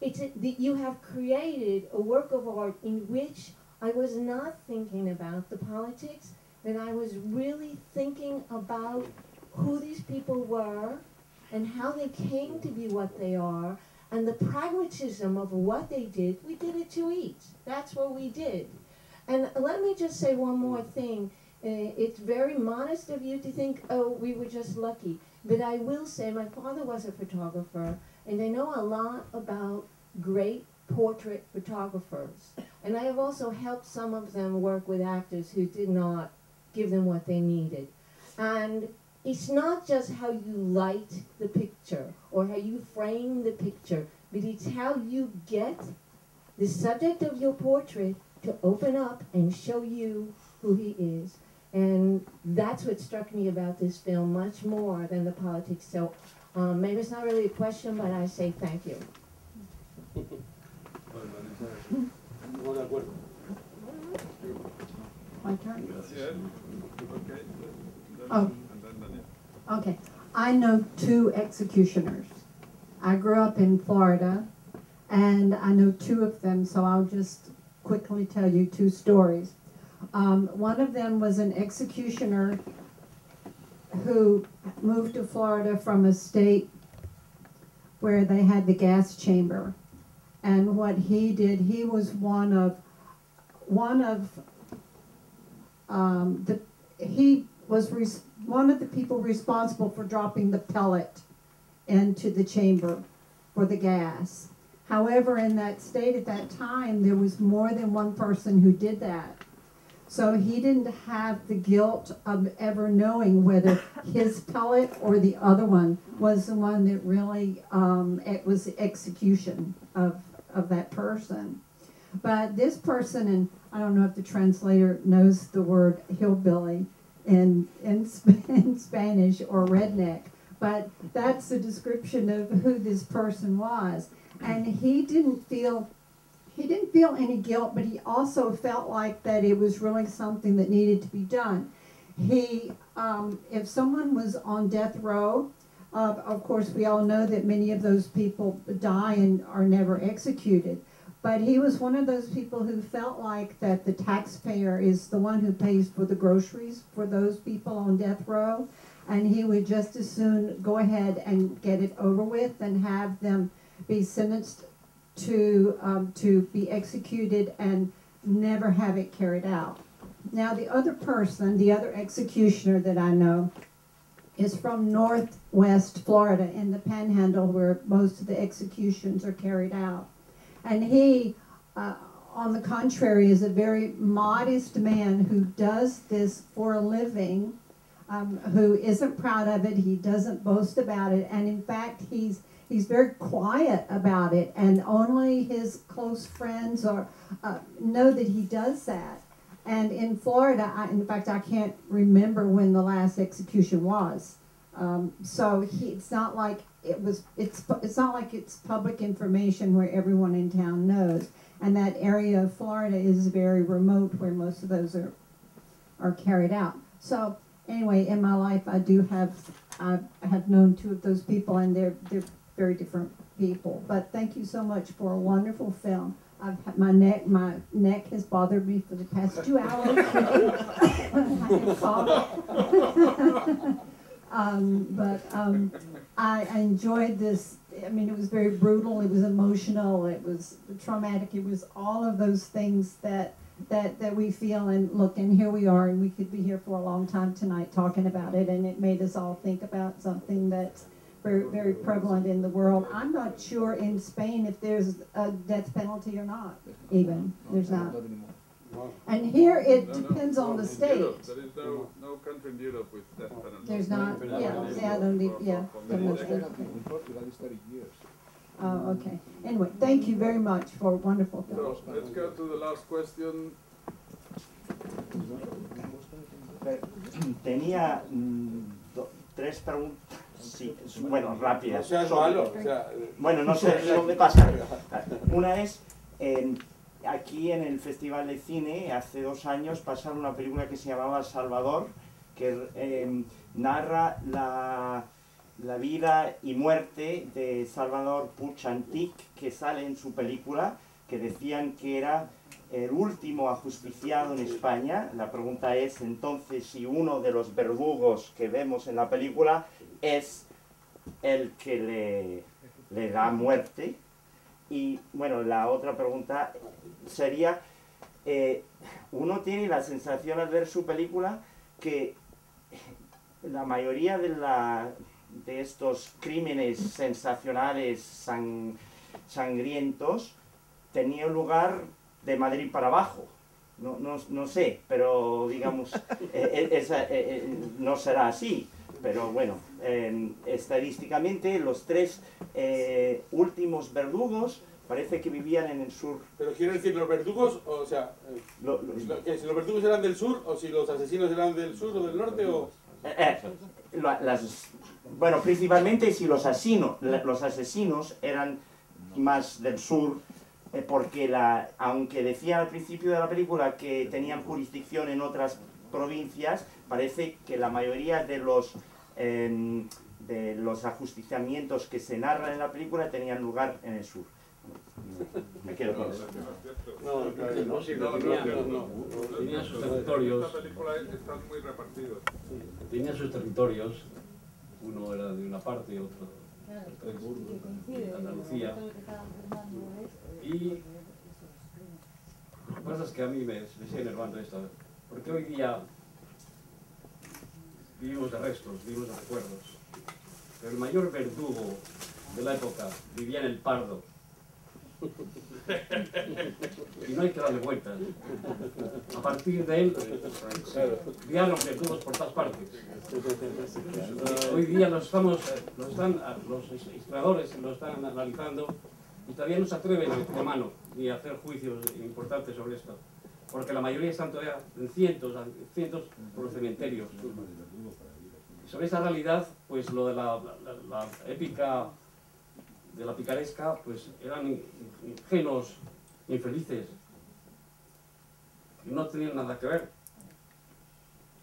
It's the, you have created a work of art in which I was not thinking about the politics, that I was really thinking about who these people were and how they came to be what they are and the pragmatism of what they did. We did it to eat. That's what we did. And let me just say one more thing. Uh, it's very modest of you to think, oh, we were just lucky. But I will say, my father was a photographer, and I know a lot about great portrait photographers. And I have also helped some of them work with actors who did not give them what they needed. And it's not just how you light the picture or how you frame the picture, but it's how you get the subject of your portrait to open up and show you who he is. And that's what struck me about this film much more than the politics. So um, maybe it's not really a question, but I say thank you. No de acuerdo. My turn? Oh. And then Daniel. Okay. I know two executioners. I grew up in Florida, and I know two of them, so I'll just quickly tell you two stories. Um, one of them was an executioner who moved to Florida from a state where they had the gas chamber. And what he did, he was one of one of um, the he was one of the people responsible for dropping the pellet into the chamber for the gas. However, in that state at that time, there was more than one person who did that. So he didn't have the guilt of ever knowing whether his pellet or the other one was the one that really um, it was the execution of of that person. But this person, and I don't know if the translator knows the word hillbilly in in, in Spanish or redneck, but that's the description of who this person was. And he didn't feel he didn't feel any guilt, but he also felt like that it was really something that needed to be done. He, um, if someone was on death row, uh, of course, we all know that many of those people die and are never executed. But he was one of those people who felt like that the taxpayer is the one who pays for the groceries for those people on death row, and he would just as soon go ahead and get it over with and have them be sentenced to um, to be executed and never have it carried out. Now, the other person, the other executioner that I know, is from Northwest Florida in the Panhandle, where most of the executions are carried out, and he. Uh, on the contrary, is a very modest man who does this for a living, um, who isn't proud of it. He doesn't boast about it, and in fact, he's he's very quiet about it, and only his close friends are uh, know that he does that. And in Florida, I, in fact, I can't remember when the last execution was. Um, so he, it's not like it was. It's it's not like it's public information where everyone in town knows. And that area of Florida is very remote, where most of those are are carried out. So anyway, in my life, I do have I have known two of those people, and they're they're very different people. But thank you so much for a wonderful film. I've had my neck my neck has bothered me for the past two hours. I can cough. um, but um, I, I enjoyed this. I mean, it was very brutal. It was emotional. It was traumatic. It was all of those things that that that we feel. And look, and here we are, and we could be here for a long time tonight talking about it. And it made us all think about something that's very very prevalent in the world. I'm not sure in Spain if there's a death penalty or not. Even there's not. And here it No, no, depends on the state. Europe, There is no, no country in Europe with death penalty. There's not. Yeah, yeah, I don't need, yeah. For- for many know. decades. In Portugal, it's 30 years. Oh, okay. Anyway, thank you very much for a wonderful film. So, let's go to the last question. Tenía mm, do- tres preguntas, sí, bueno, rápidas. O sea, Bueno, no sé, no me pasa. Una es, en- aquí en el Festival de Cine, hace dos años, pasaron una película que se llamaba Salvador, que eh, narra la, la vida y muerte de Salvador Puig Antich, que sale en su película, que decían que era el último ajusticiado en España. La pregunta es entonces si uno de los verdugos que vemos en la película es el que le, le da muerte. Y bueno, la otra pregunta sería, eh, uno tiene la sensación al ver su película que la mayoría de, la, de estos crímenes sensacionales, sang- sangrientos, tenían lugar de Madrid para abajo. No, no, no sé, pero digamos, eh, eh, esa, eh, no será así. Pero bueno, eh, estadísticamente los tres eh, últimos verdugos parece que vivían en el sur. Pero quiero decir, los verdugos, o sea, Lo- lo- lo- que si los verdugos eran del sur, o si los asesinos eran del sur o del norte, o... Eh, eh, las, bueno, principalmente si los, asino- los asesinos eran más del sur, eh, porque la, aunque decían al principio de la película que tenían jurisdicción en otras provincias, parece que la mayoría de los, em, de los ajusticiamientos que se narran en la película tenían lugar en el sur. Me quedo con eso. No, no, No, no, tenía, no, no. tenía sus territorios, esta película están muy repartidos. tenía sus territorios, uno era de una parte, otro de Andalucía. Y lo que pasa es que a mí me, me sigue enervando esto, porque hoy día vivimos de restos, vivimos de recuerdos. Pero el mayor verdugo de la época vivía en el Pardo. Y no hay que darle vueltas. A partir de él, ya los verdugos por todas partes. Hoy día los estamos, los están, los historiadores lo están analizando y todavía no se atreven a mano ni a hacer juicios importantes sobre esto, porque la mayoría están todavía en cientos, en cientos por los cementerios. Sobre esa realidad, pues lo de la, épica de la picaresca, pues eran in- ingenuos, infelices, no tenían nada que ver.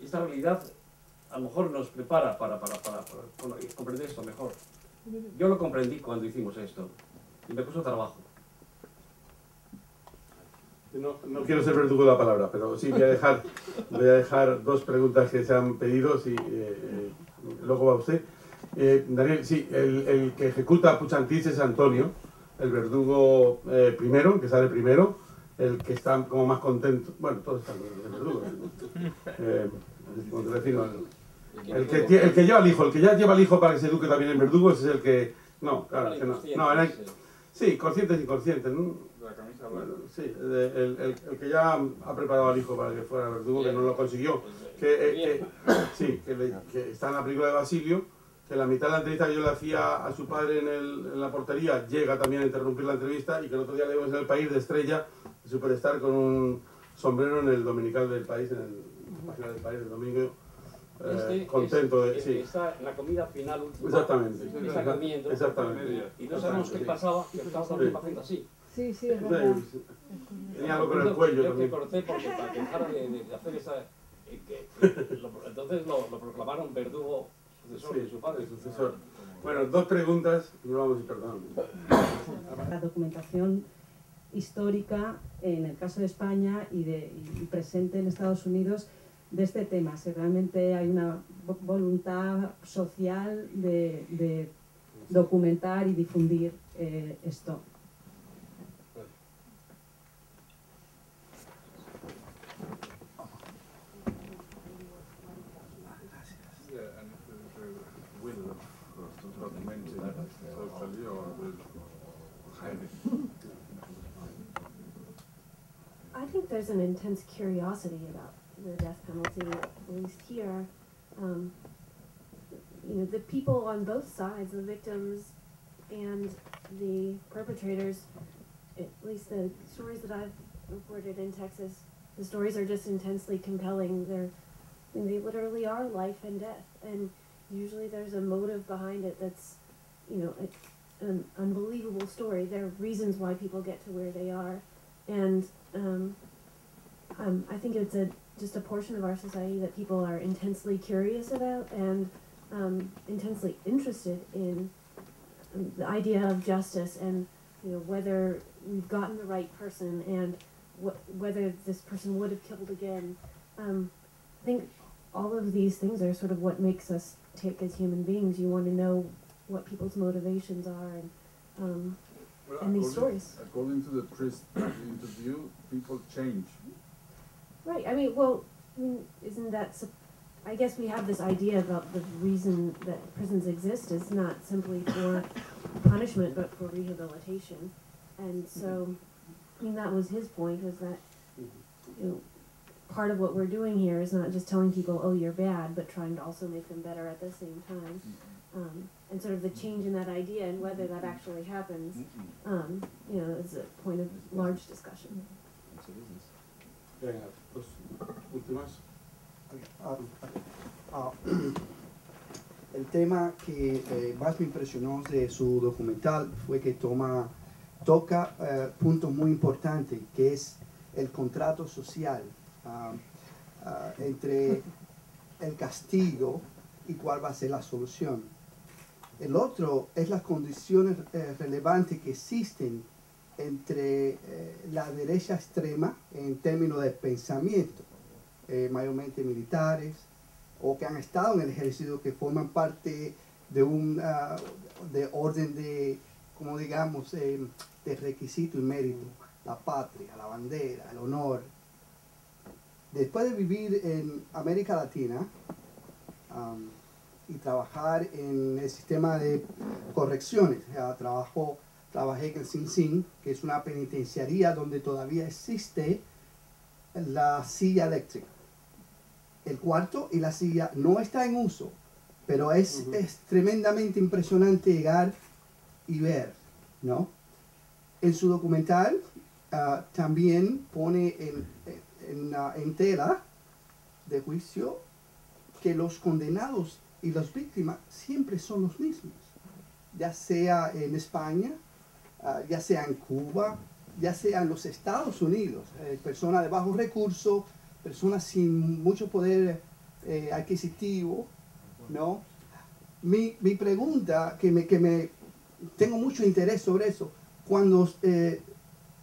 Esta realidad a lo mejor nos prepara para, para, para, para comprender esto mejor. Yo lo comprendí cuando hicimos esto y me costó trabajo. No, no quiero ser verdugo de la palabra, pero sí voy a dejar, voy a dejar dos preguntas que se han pedido, eh, eh, luego va usted. Eh, Daniel, sí, el, el que ejecuta a Puchantís es Antonio, el verdugo eh, primero, que sale primero, el que está como más contento, bueno, todos están con el verdugo, eh, te decía, el, el que, el que lleva al hijo, el que ya lleva al hijo para que se eduque también en verdugo, ese es el que, no, claro, que no, no, era- Sí, conscientes e inconscientes, ¿no? La camisa blanca. Bueno, sí, de- el, el- el que ya ha preparado al hijo para que fuera verdugo, que no lo consiguió. Que, eh, que- sí, que, le- que está en la película de Basilio, que en la mitad de la entrevista que yo le hacía a su padre en, el- en la portería, llega también a interrumpir la entrevista y que el otro día le vimos en el país de estrella, de superstar con un sombrero en el dominical del país, en el- página del país del domingo. eh, Este contento es- de... es- Sí, está en la comida final última. exactamente. Está comiendo. Exactamente. Y no sabemos qué Sí. pasaba, que estaba tiempo haciendo así. Sí, sí, es Sí, verdad. sí. Tenía algo con el cuello Yo que corté porque para que dejara de, de hacer esa... eh, que- que lo- entonces lo, lo proclamaron verdugo sucesor de su padre. Sucesor. Bueno, dos preguntas y no vamos a ir perdón. la documentación histórica en el caso de España y, de, y presente en Estados Unidos de este tema, si realmente hay una vo- voluntad social de, de documentar y difundir eh, esto. Or hide. I think there's an intense curiosity about the death penalty, at least here. Um, you know, the people on both sides, the victims and the perpetrators, at least the stories that I've reported in Texas, the stories are just intensely compelling. They're, I mean, they literally are life and death, and usually there's a motive behind it that's, you know, an unbelievable story. There are reasons why people get to where they are, and um, um, I think it's a just a portion of our society that people are intensely curious about and um, intensely interested in um, the idea of justice and you know whether we've gotten the right person and wh- whether this person would have killed again. Um, I think all of these things are sort of what makes us tick as human beings. You want to know what people's motivations are and um, Well, and these stories. According to the priest interview, people change. Right. I mean, well, I mean, isn't that? I guess we have this idea about the reason that prisons exist is not simply for punishment, but for rehabilitation. And so, I mean, that was his point was that you know, part of what we're doing here is not just telling people, "Oh, you're bad," but trying to also make them better at the same time. Um, and sort of the change in that idea and whether that actually happens, um, you know, is a point of large discussion. Ah, ah, el tema que eh, más me impresionó de su documental fue que toma, toca eh, puntos muy importantes, que es el contrato social ah, ah, entre el castigo y cuál va a ser la solución. El otro es las condiciones eh, relevantes que existen entre eh, la derecha extrema en términos de pensamiento, eh, mayormente militares, o que han estado en el ejército, que forman parte de un ah, de orden de, como digamos, de requisito y mérito, la patria, la bandera, el honor. Después de vivir en América Latina y trabajar en el sistema de correcciones, ya trabajo, trabajé en el Sin Sin, que es una penitenciaría donde todavía existe la silla eléctrica. El cuarto y la silla no está en uso, pero es, es tremendamente impresionante llegar y ver, ¿no? En su documental ah, también pone en, en, ah, en tela de juicio que los condenados y las víctimas siempre son los mismos, ya sea en España, ah, ya sea en Cuba, ya sea en los Estados Unidos, eh, personas de bajos recursos, personas sin mucho poder eh, adquisitivo, ¿no? Mi, mi pregunta, que me, que me tengo mucho interés sobre eso, cuando eh,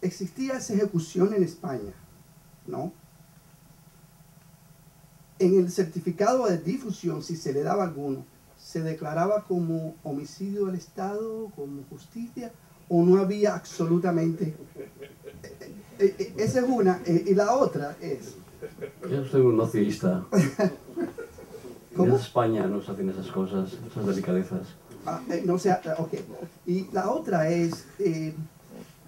existía esa ejecución en España, ¿no? En el certificado de difusión, si se le daba alguno, ¿se declaraba como homicidio del Estado, como justicia, o no había absolutamente... Eh, eh, esa es una, eh, y la otra es... Yo soy un nocivista. ¿Cómo? En España no se hacen esas cosas, esas delicadezas. Ah, eh, no sea, ah, ok. Y la otra es, eh,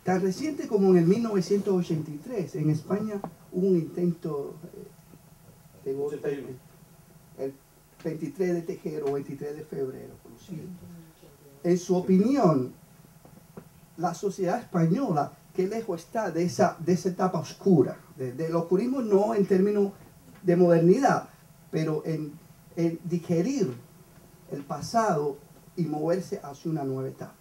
tan reciente como en el 1983, en España hubo un intento el 23 de Tejero o 23 de febrero. ¿sí? En su opinión, la sociedad española, ¿qué lejos está de esa, de esa etapa oscura? De- del oscurismo no en términos de modernidad, pero en, en digerir el pasado y moverse hacia una nueva etapa.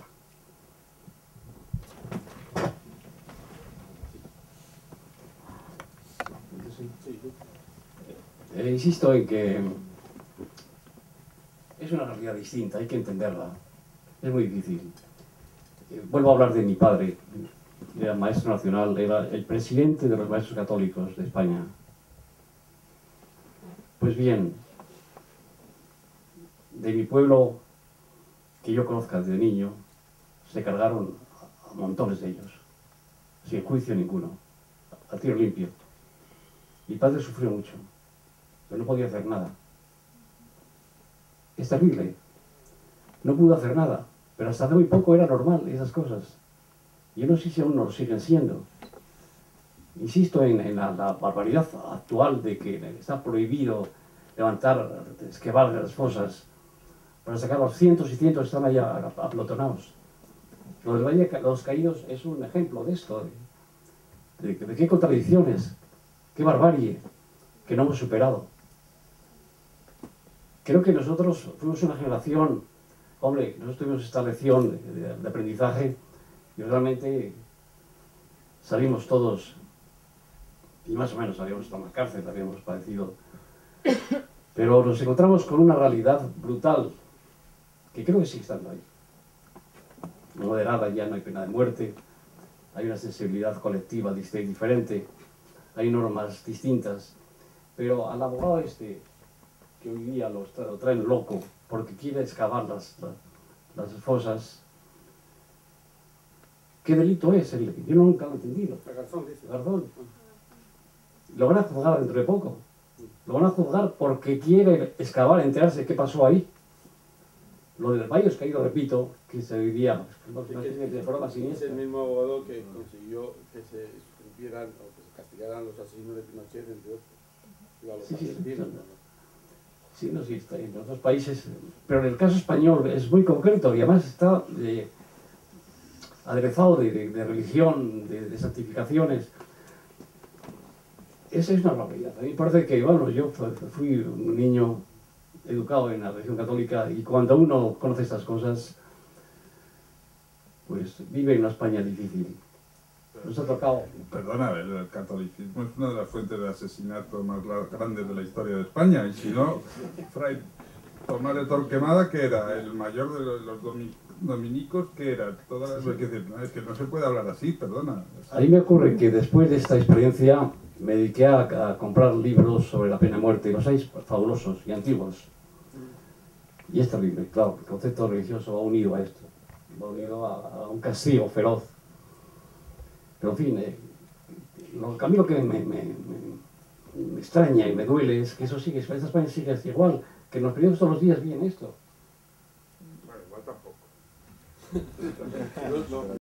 Eh, insisto en que es una realidad distinta, hay que entenderla. Es muy difícil. Eh, vuelvo a hablar de mi padre, era maestro nacional, era el presidente de los maestros católicos de España. Pues bien, de mi pueblo, que yo conozca desde niño, se cargaron a montones de ellos, sin juicio ninguno, a tiro limpio. Mi padre sufrió mucho pero no podía hacer nada. Es terrible. No pudo hacer nada, pero hasta hace muy poco era normal esas cosas. Yo no sé si aún no lo siguen siendo. Insisto en, la, barbaridad actual de que está prohibido levantar, esquevar las fosas para sacar los cientos y cientos que están allá aplotonados. Lo del Valle de los Caídos es un ejemplo de esto, de qué contradicciones, qué barbarie que no hemos superado. Creo que nosotros fuimos una generación, hombre, nosotros tuvimos esta lección de, de- de aprendizaje y realmente salimos todos, y más o menos salimos de la cárcel, habíamos padecido, pero nos encontramos con una realidad brutal que creo que sigue estando ahí. Moderada ya no hay pena de muerte, hay una sensibilidad colectiva diferente, hay normas distintas, pero al abogado este, que hoy día lo, tra- lo traen loco porque quiere excavar las, la- las fosas, ¿qué delito es? El, yo nunca lo he entendido. Garzón dice. Garzón. Lo van a juzgar dentro de poco. Lo van a juzgar porque quiere excavar, enterarse qué pasó ahí. Lo del Valle Caído, repito, que se vivía no, no sé, de forma Es el mismo abogado que consiguió que se cumplieran o que se castigaran los asesinos de Pinochet, entre otros. Sí, sí, sí, sí, está en otros países, pero en el caso español es muy concreto y además está eh, aderezado de, religión, de, de santificaciones. Esa es una barbaridad. A mí me parece que, bueno, yo fu- fui un niño educado en la religión católica y cuando uno conoce estas cosas, pues vive en una España difícil. Nos ha tocado Perdona, el, catolicismo es una de las fuentes de asesinato más grandes de la historia de España. Y si no, Fray Tomás de Torquemada, que era el mayor de los, los domi- dominicos, que era toda no, es que no se puede hablar así, perdona. A mí me ocurre que después de esta experiencia me dediqué a, a comprar libros sobre la pena de muerte, y los hay fabulosos y antiguos. Y es terrible, claro, el concepto religioso va unido a esto, va unido a, a un castigo feroz. Pero en fin, eh, lo, lo que me, extraña y me duele es que eso sigue, esta España sigue así igual, que en los periódicos todos los días viene esto. Bueno, igual tampoco.